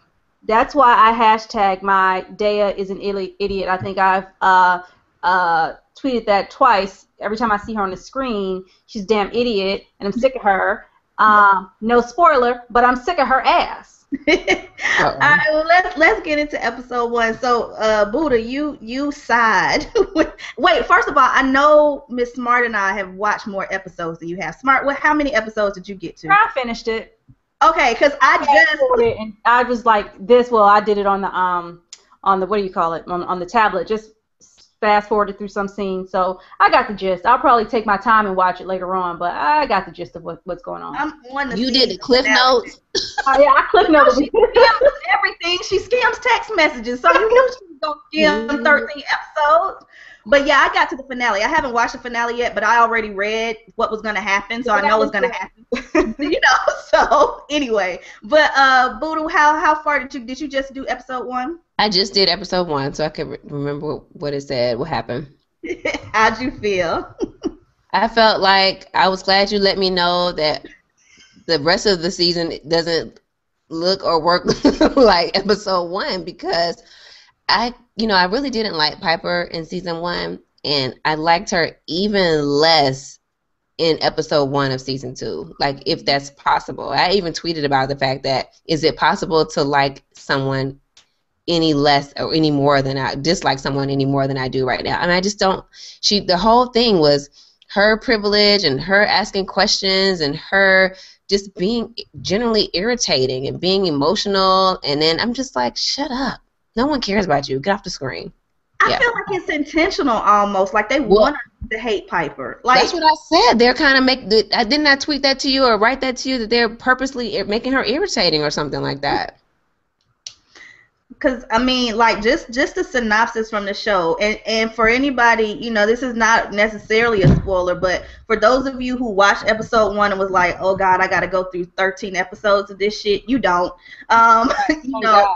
That's why I hashtag my Daya is an idiot. I think I've uh, uh, tweeted that twice. Every time I see her on the screen, she's a damn idiot, and I'm sick of her. Um, no spoiler, but I'm sick of her ass. All right, well, let's let's get into episode one. So, uh, Buddha, you you side. Wait, first of all, I know Miss Smart and I have watched more episodes than you have. Smart, what? How many episodes did you get to? I finished it. Okay, because I just and I was like this. Well, I did it on the um on the what do you call it on, on the tablet. Just fast forwarded through some scenes, so I got the gist. I'll probably take my time and watch it later on, but I got the gist of what, what's going on. I'm on the. You did the cliff notes. Oh, yeah, I click notes. She skims everything. She scams text messages, so you knew she was gonna skim 13 episodes. But yeah, I got to the finale. I haven't watched the finale yet, but I already read what was gonna happen, so I know it's gonna happen. you know. So anyway, but uh, Buddha, how how far did you did you just do episode one? I just did episode one, so I could re- remember what it said, what happened. How'd you feel? I felt like I was glad you let me know that the rest of the season doesn't look or work like episode one because I, you know, I really didn't like Piper in season one, and I liked her even less in episode one of season two. Like, if that's possible. I even tweeted about the fact that is it possible to like someone any less or any more than I dislike someone any more than I do right now. Mean, I just don't. She the whole thing was her privilege and her asking questions and her just being generally irritating and being emotional. And then I'm just like, shut up. No one cares about you. Get off the screen. I Yeah. feel like it's intentional almost, like they Well- want to hate Piper. Like That's what I said. They're kind of make. the- I didn't I tweet that to you or write that to you that they're purposely making her irritating or something like that. because I mean, like just just a synopsis from the show, and and for anybody, you know, this is not necessarily a spoiler, but for those of you who watched episode one and was like, oh God, I got to go through 13 episodes of this shit, you don't. Um, you Oh, know, God.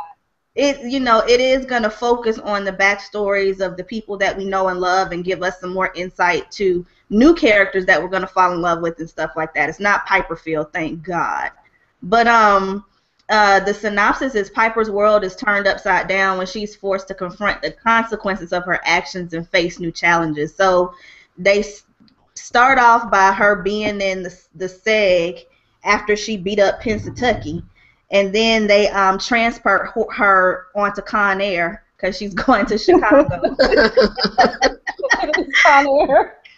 It you know it is going to focus on the backstories of the people that we know and love and give us some more insight to new characters that we're going to fall in love with and stuff like that. It's not piperfield thank god. But um uh, the synopsis is Piper's world is turned upside down when she's forced to confront the consequences of her actions and face new challenges. So they s- start off by her being in the, the SEG after she beat up Pennsatucky, and then they um, transport her onto Con Air because she's going to Chicago.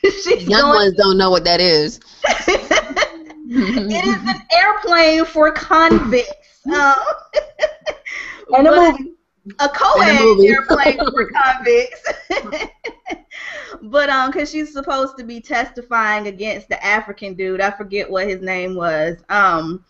she's Young going. ones don't know what that is. it is an airplane for convicts. Um, And a but- movie. a co-ed movie. airplane for convicts. but um, cause she's supposed to be testifying against the African dude. I forget what his name was. Um,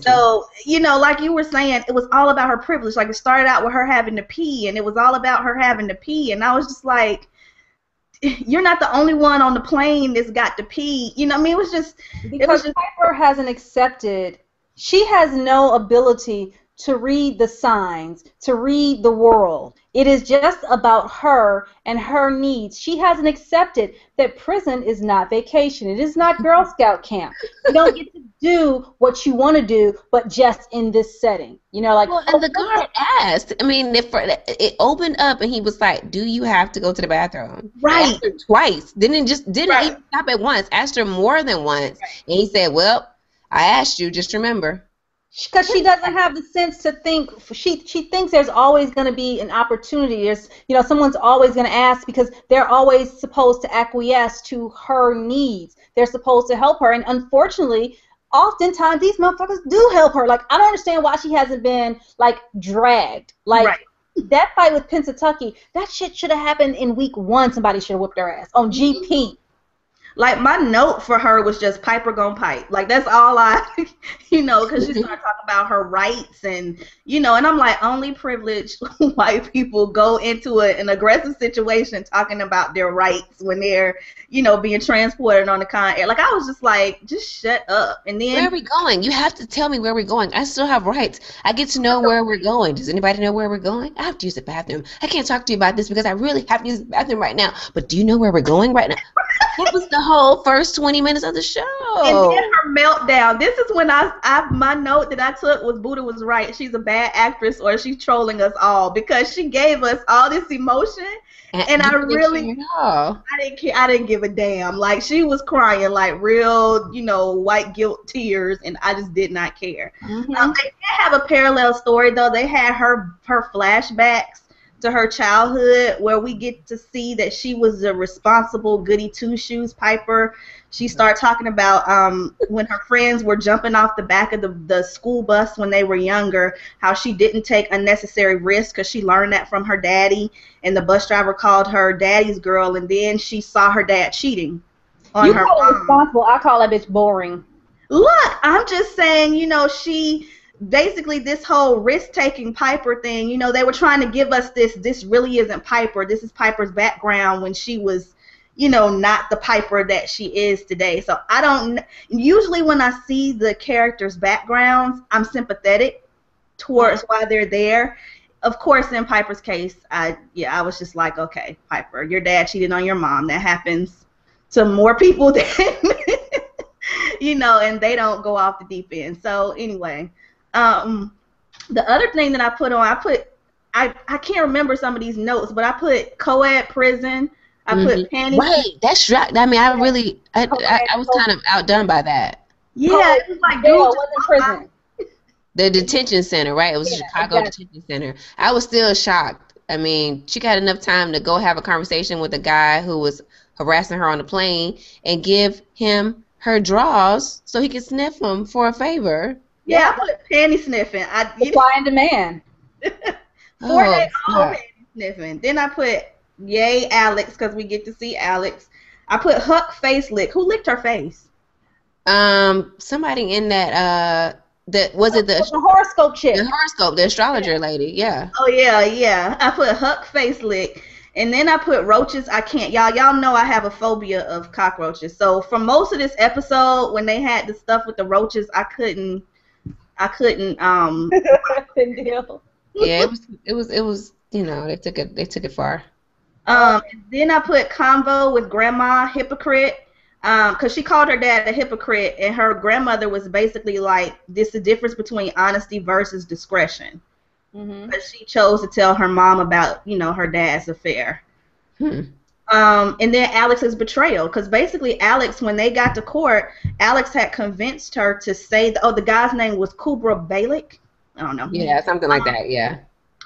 so you know, like you were saying, it was all about her privilege. Like it started out with her having to pee, and it was all about her having to pee, and I was just like. You're not the only one on the plane that's got to pee. You know, I mean, it was just Because just- Piper hasn't accepted, she has no ability to read the signs, to read the world. It is just about her and her needs. She hasn't accepted that prison is not vacation. It is not Girl Scout camp. You don't get to do what you want to do, but just in this setting. You know, like Well, and the guard asked. I mean, if it opened up and he was like, "Do you have to go to the bathroom?" Right. Asked her twice. Didn't just didn't Right. even stop at once. Asked her more than once, and he said, "Well, I asked you. Just remember. Because she doesn't have the sense to think she she thinks there's always going to be an opportunity there's you know someone's always going to ask because they're always supposed to acquiesce to her needs they're supposed to help her and unfortunately oftentimes these motherfuckers do help her like i don't understand why she hasn't been like dragged like Right. that fight with Pennsatucky, that shit should have happened in week one. Somebody should have whipped her ass on GP. Like my note for her was just Piper gon' pipe. Like that's all I, you know, because she started talking about her rights and you know, and I'm like, only privileged white people go into a, an aggressive situation talking about their rights when they're, you know, being transported on the con air. Like I was just like, just shut up. And then Where are we going? You have to tell me where we're going. I still have rights. I get to know where we're going. Does anybody know where we're going? I have to use the bathroom. I can't talk to you about this because I really have to use the bathroom right now. But do you know where we're going right now? That was the whole first 20 minutes of the show. And then her meltdown. This is when I, I my note that I took was Buddha was right. She's a bad actress or she's trolling us all because she gave us all this emotion and I really-. I didn't care. I didn't give a damn. Like she was crying like real, you know, white guilt tears, and I just did not care. Mhm. Um, they did have a parallel story though. They had her her flashbacks to her childhood where we get to see that she was a responsible goody two shoes piper. She started talking about um, when her friends were jumping off the back of the, the school bus when they were younger, how she didn't take unnecessary risks because she learned that from her daddy, and the bus driver called her daddy's girl, and then she saw her dad cheating on You her call it mom. responsible. I call that bitch boring. Look, I'm just saying, you know, she basically this whole risk taking Piper thing, you know, they were trying to give us this this really isn't Piper. This is Piper's background when she was, you know, not the Piper that she is today. So I don't usually when I see the characters' backgrounds, I'm sympathetic towards why they're there. Of course, in Piper's case, I yeah, I was just like, okay, Piper, your dad cheated on your mom. That happens to more people than you know, and they don't go off the deep end. So anyway, um, the other thing that I put on, I put, I I can't remember some of these notes, but I put co-ed prison. I put panty. Right, that's right. I mean, I really, I, I, I was kind of outdone by that. Yeah, it was like Jail dude, wasn't prison. The detention center, right? It was Yeah, Chicago exactly. Detention Center. I was still shocked. I mean, she got enough time to go have a conversation with a guy who was harassing her on the plane and give him her draws so he could sniff them for a favor. Yeah, I put panty sniffing. I you Supply and demand. four Oh, days all panty sniffing. Then I put yay Alex because we get to see Alex. I put Huck face lick. Who licked her face? Um, somebody in that uh, that was it the the horoscope chick. the horoscope, the astrologer lady? Yeah. Oh yeah, yeah. I put Huck face lick. And then I put roaches. I can't y'all y'all know I have a phobia of cockroaches. So for most of this episode when they had the stuff with the roaches, I couldn't I couldn't um Couldn't deal. Yeah, it was it was it was you know, they took it they took it far. um then I put convo with grandma hypocrite. Um, cause she called her dad a hypocrite and her grandmother was basically like this is the difference between honesty versus discretion. hmm But she chose to tell her mom about, you know, her dad's affair. Hmm. Um, and then Alex's betrayal, because basically Alex, when they got to court, Alex had convinced her to say, oh, the guy's name was Kubra Balik. I don't know. Yeah, something like that. Yeah.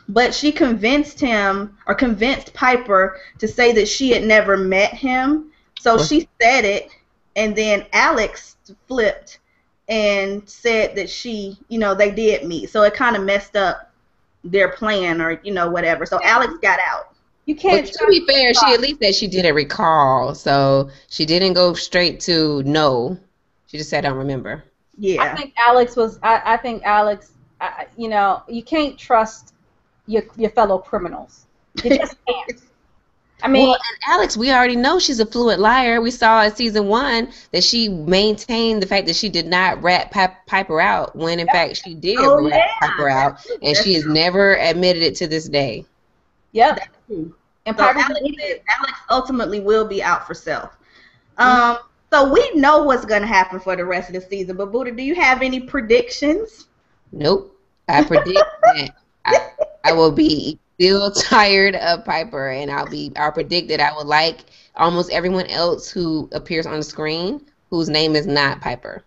But she convinced him, or convinced Piper, to say that she had never met him. So What? she said it, and then Alex flipped and said that she, you know, they did meet. So it kind of messed up their plan, or you know, whatever. So Alex got out. You can't. But to be fair, she at least said she didn't recall, so she didn't go straight to no. She just said I don't remember. Yeah. I think Alex was. I, I think Alex. I, you know, you can't trust your your fellow criminals. You just can't. I mean, well, and Alex, we already know she's a fluent liar. We saw in season one that she maintained the fact that she did not rat Pi- Piper out when, in fact, she did Oh, rat yeah. Piper out, and she has never admitted it to this day. yep. And So Alex, idiot. Alex ultimately will be out for self. Um, so we know what's going to happen for the rest of the season. But Buddha, do you have any predictions? Nope. I predict that I, I will be still tired of Piper, and I'll be. I'll predict that I will like almost everyone else who appears on the screen whose name is not Piper.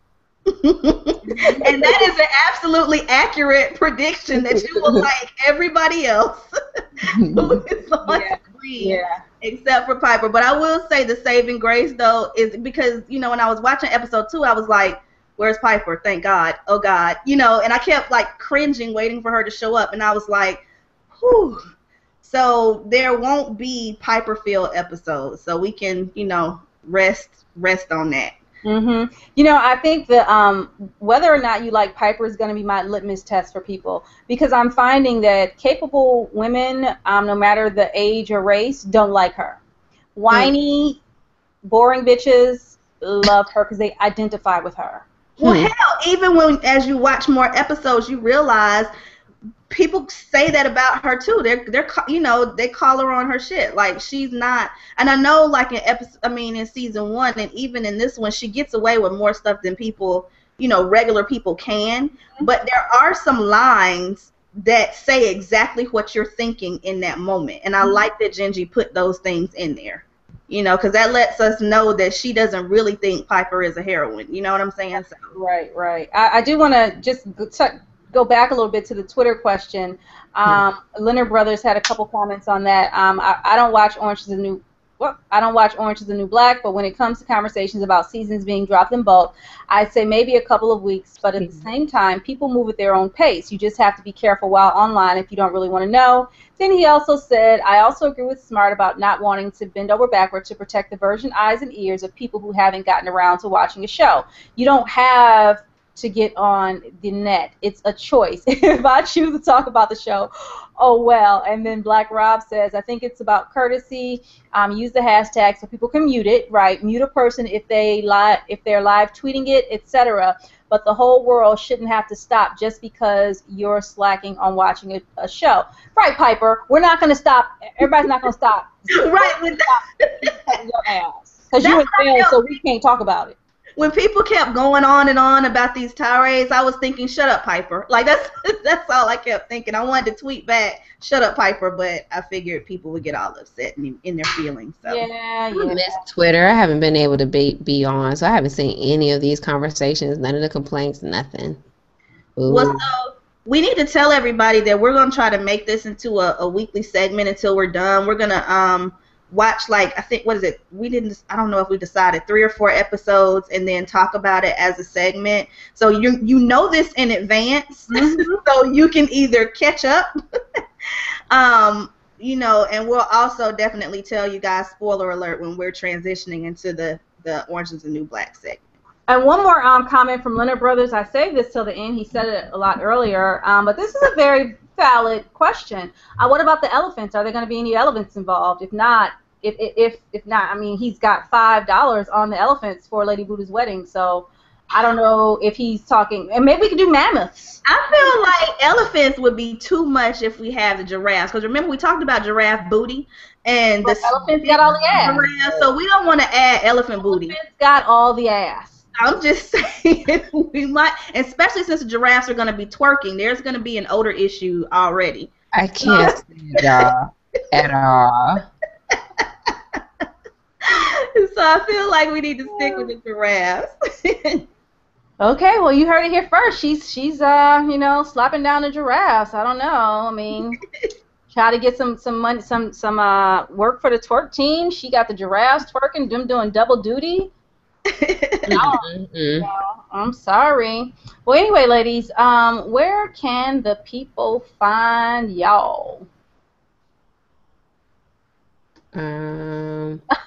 and that is an absolutely accurate prediction that you will like everybody else who is on Yeah. screen Yeah. except for Piper. But I will say the saving grace though is because you know when I was watching episode two, I was like, "Where's Piper? Thank God! Oh God!" You know, and I kept like cringing, waiting for her to show up, and I was like, "Whew." So there won't be Piper Field episodes, so we can you know rest rest on that. Hmm You know, I think that um, whether or not you like Piper is going to be my litmus test for people because I'm finding that capable women, um, no matter the age or race, don't like her. Whiny, boring bitches love her because they identify with her. Well, Hmm. hell, even when as you watch more episodes, you realize people say that about her too. They're they're you know they call her on her shit. Like she's not. And I know like in episode, I mean in season one, and even in this one, she gets away with more stuff than people you know regular people can. Mm-hmm. But there are some lines that say exactly what you're thinking in that moment, and I mm-hmm. like that Jenji put those things in there. You know, because that lets us know that she doesn't really think Piper is a heroine. You know what I'm saying? So, Right, right. I, I do want to just t- go back a little bit to the Twitter question. Um, Leonard Brothers had a couple comments on that. Um, I, I don't watch Orange is the New. Well, I don't watch Orange is the New Black, but when it comes to conversations about seasons being dropped in bulk, I'd say maybe a couple of weeks. But at the same time, people move at their own pace. You just have to be careful while online if you don't really want to know. Then he also said, I also agree with Smart about not wanting to bend over backward to protect the virgin eyes and ears of people who haven't gotten around to watching a show. You don't have to get on the net. It's a choice. if I choose to talk about the show, oh well. And then Black Rob says, I think it's about courtesy. Um, use the hashtag so people can mute it, right? Mute a person if they live if they're live tweeting it, etc. But the whole world shouldn't have to stop just because you're slacking on watching a, a show. Right, Piper? We're not going to stop. Everybody's not going to stop right with that. your ass because you're in jail, so we can't talk about it. When people kept going on and on about these tirades, I was thinking, "Shut up, Piper!" Like that's that's all I kept thinking. I wanted to tweet back, "Shut up, Piper," but I figured people would get all upset in, in their feelings. So. Yeah, I yeah. miss Twitter. I haven't been able to be, be on, so I haven't seen any of these conversations, none of the complaints, nothing. Ooh. Well, so we need to tell everybody that we're gonna try to make this into a, a weekly segment until we're done. We're gonna um watch like I think what is it? We didn't. I don't know if we decided three or four episodes and then talk about it as a segment. So you you know this in advance, so you can either catch up. um. You know, and we'll also definitely tell you guys spoiler alert when we're transitioning into the the Orange is the New Black segment. And one more um, comment from Leonard Brothers. I saved this till the end. He said it a lot earlier, um, but this is a very valid question. Uh, what about the elephants? Are there going to be any elephants involved? If not, if if if not, I mean, he's got five dollars on the elephants for Lady Buddha's wedding. So I don't know if he's talking. And maybe we could do mammoths. I feel like elephants would be too much if we have the giraffes. Because remember, we talked about giraffe booty and the elephants got all the ass. giraffe, so we don't want to add elephant booty. Elephants got all the ass. I'm just saying we might, especially since the giraffes are going to be twerking. There's going to be an odor issue already. I can't stand y'all at all. so I feel like we need to stick with the giraffes. Okay, well you heard it here first. She's she's uh you know slapping down the giraffes. I don't know. I mean, try to get some some money some some uh work for the twerk team. She got the giraffes twerking, them doing double duty. No, Mm-mm. I'm sorry. Well, anyway, ladies, um, where can the people find y'all? Um,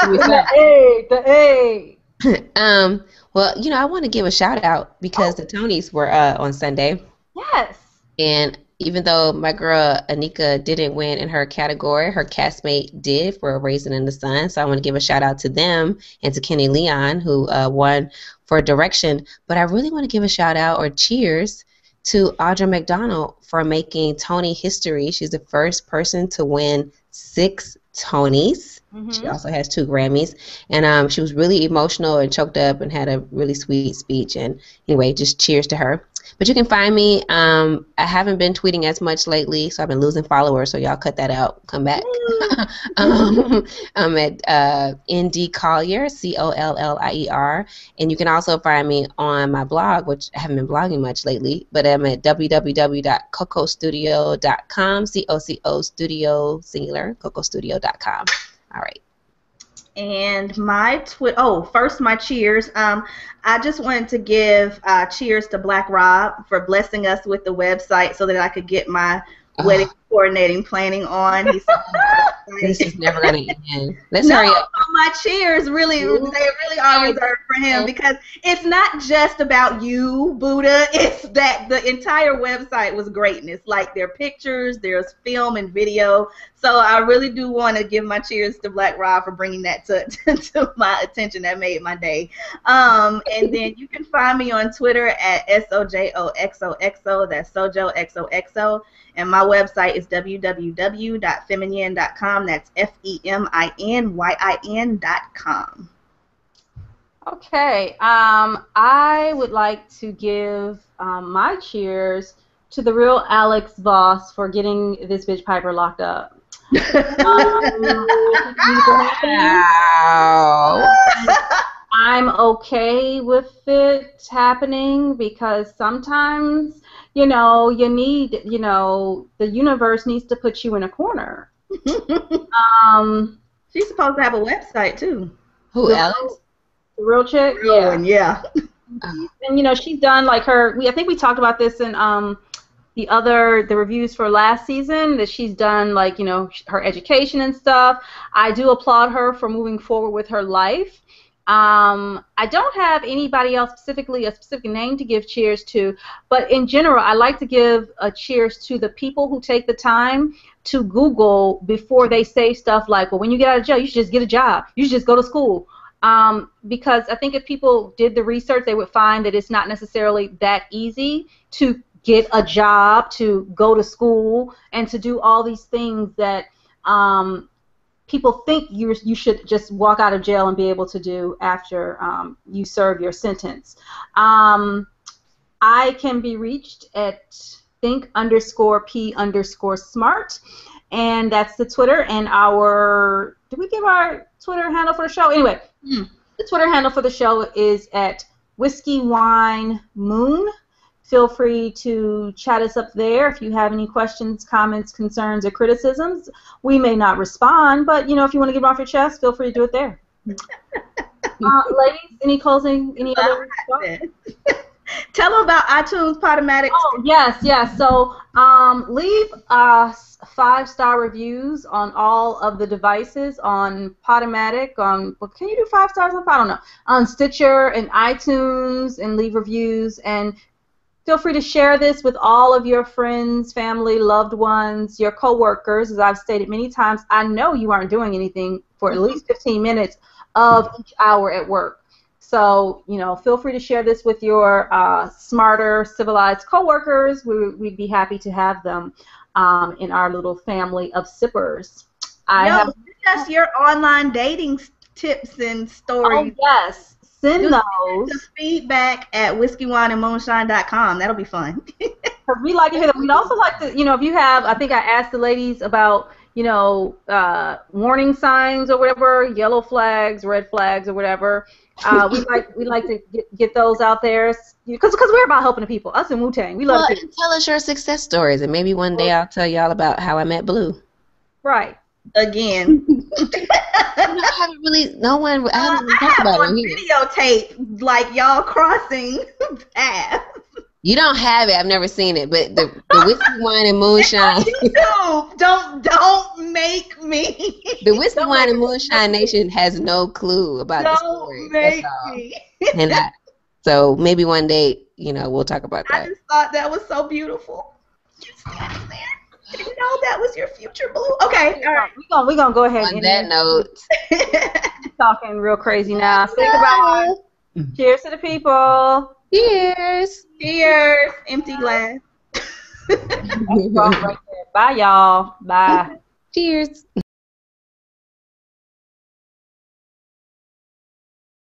the A, the A. um, well, you know, I want to give a shout out because the Tonys were uh, on Sunday, Yes. and even though my girl Anika didn't win in her category, her castmate did for Raisin in the Sun. So I want to give a shout out to them and to Kenny Leon who uh, won for direction. But I really want to give a shout out or cheers to Audra McDonald for making Tony history. She's the first person to win six Tonys. She Mhm. also has two Grammys, and um, she was really emotional and choked up and had a really sweet speech. And anyway, just cheers to her. But you can find me. Um, I haven't been tweeting as much lately, so I've been losing followers. So y'all cut that out. Come back. um, I'm at uh, ND Collier, C O L L I E R, and you can also find me on my blog, which I haven't been blogging much lately. But I'm at www.cocostudio.com, C O C O Studio singular, cocostudio.com. All right and my twit. Oh, first my cheers. Um, I just wanted to give uh, cheers to Black Rob for blessing us with the website so that I could get my uh, wedding coordinating planning on. this is never gonna end. Let's no, hurry up. My cheers really, Ooh. they really are reserved for him because it's not just about you, Buddha. It's that the entire website was greatness. Like their pictures, there's film and video. So I really do want to give my cheers to Black Rob for bringing that to, to my attention. That made my day. Um, and then you can find me on Twitter at S O J O X O X O. That's Sojo X O X O. And my website is www.feminyin.com. That's F E M I N Y I N.com. Okay. Um, I would like to give um, my cheers to the real Alex Vause for getting this bitch Piper locked up. um, wow. I'm okay with it happening because sometimes you know, you need, you know, the universe needs to put you in a corner. um, she's supposed to have a website too. Who else? The real chick. Real yeah. One, yeah. and you know, she's done like her. We I think we talked about this in um the other the reviews for last season that she's done like you know her education and stuff. I do applaud her for moving forward with her life. Um, I don't have anybody else specifically a specific name to give cheers to, but in general, I like to give a cheers to the people who take the time to Google before they say stuff like, "Well, when you get out of jail, you should just get a job. You should just go to school." Um, because I think if people did the research, they would find that it's not necessarily that easy to get a job, to go to school, and to do all these things that um, people think you you should just walk out of jail and be able to do after um, you serve your sentence. Um, I can be reached at think underscore p underscore smart, and that's the Twitter. And our did we give our Twitter handle for the show? Anyway, mm. the Twitter handle for the show is at whiskey wine moon feel free to chat us up there if you have any questions, comments, concerns, or criticisms. We may not respond, but you know, if you want to get them off your chest, feel free to do it there. uh, ladies, any closing, any other? Tell them about iTunes Podomatic. Oh yes, yes. So um, leave us five star reviews on all of the devices on Podomatic. On well, can you do five stars on? I don't know. On Stitcher and iTunes, and leave reviews and Feel free to share this with all of your friends, family, loved ones, your coworkers. As I've stated many times, I know you aren't doing anything for at least 15 minutes of each hour at work. So, you know, feel free to share this with your uh, smarter, civilized coworkers. We, would be happy to have them um, in our little family of sippers. I Yo, have just your online dating tips and stories. Oh, yes send Just those to feedback at whiskeywineandmoonshine.com. That'll be fun. we like to hear that. We'd also like to, you know, if you have, I think I asked the ladies about, you know, uh, warning signs or whatever, yellow flags, red flags or whatever. Uh, we like we like to get, get those out there because because we're about helping the people. Us and Wu Tang, we love. Well, tell us your success stories, and maybe one day I'll tell y'all about how I met Blue. Right again. I haven't really. No one. I haven't really talked about it here. Uh, videotape like y'all crossing paths. You don't have it. I've never seen it, but the the whiskey wine and moonshine. no, don't don't make me. The whiskey don't wine and moonshine nation has no clue about don't the story. Make me. and I, so maybe one day, you know, we'll talk about that. I just thought that was so beautiful. Just standing there didn't know that was your future blue. Okay, all right. We're gonna, we gonna go ahead On and that note. talking real crazy now. Say goodbye. Mm-hmm. Cheers to the people. Cheers. Cheers. Empty glass. Bye, y'all. Bye. Cheers.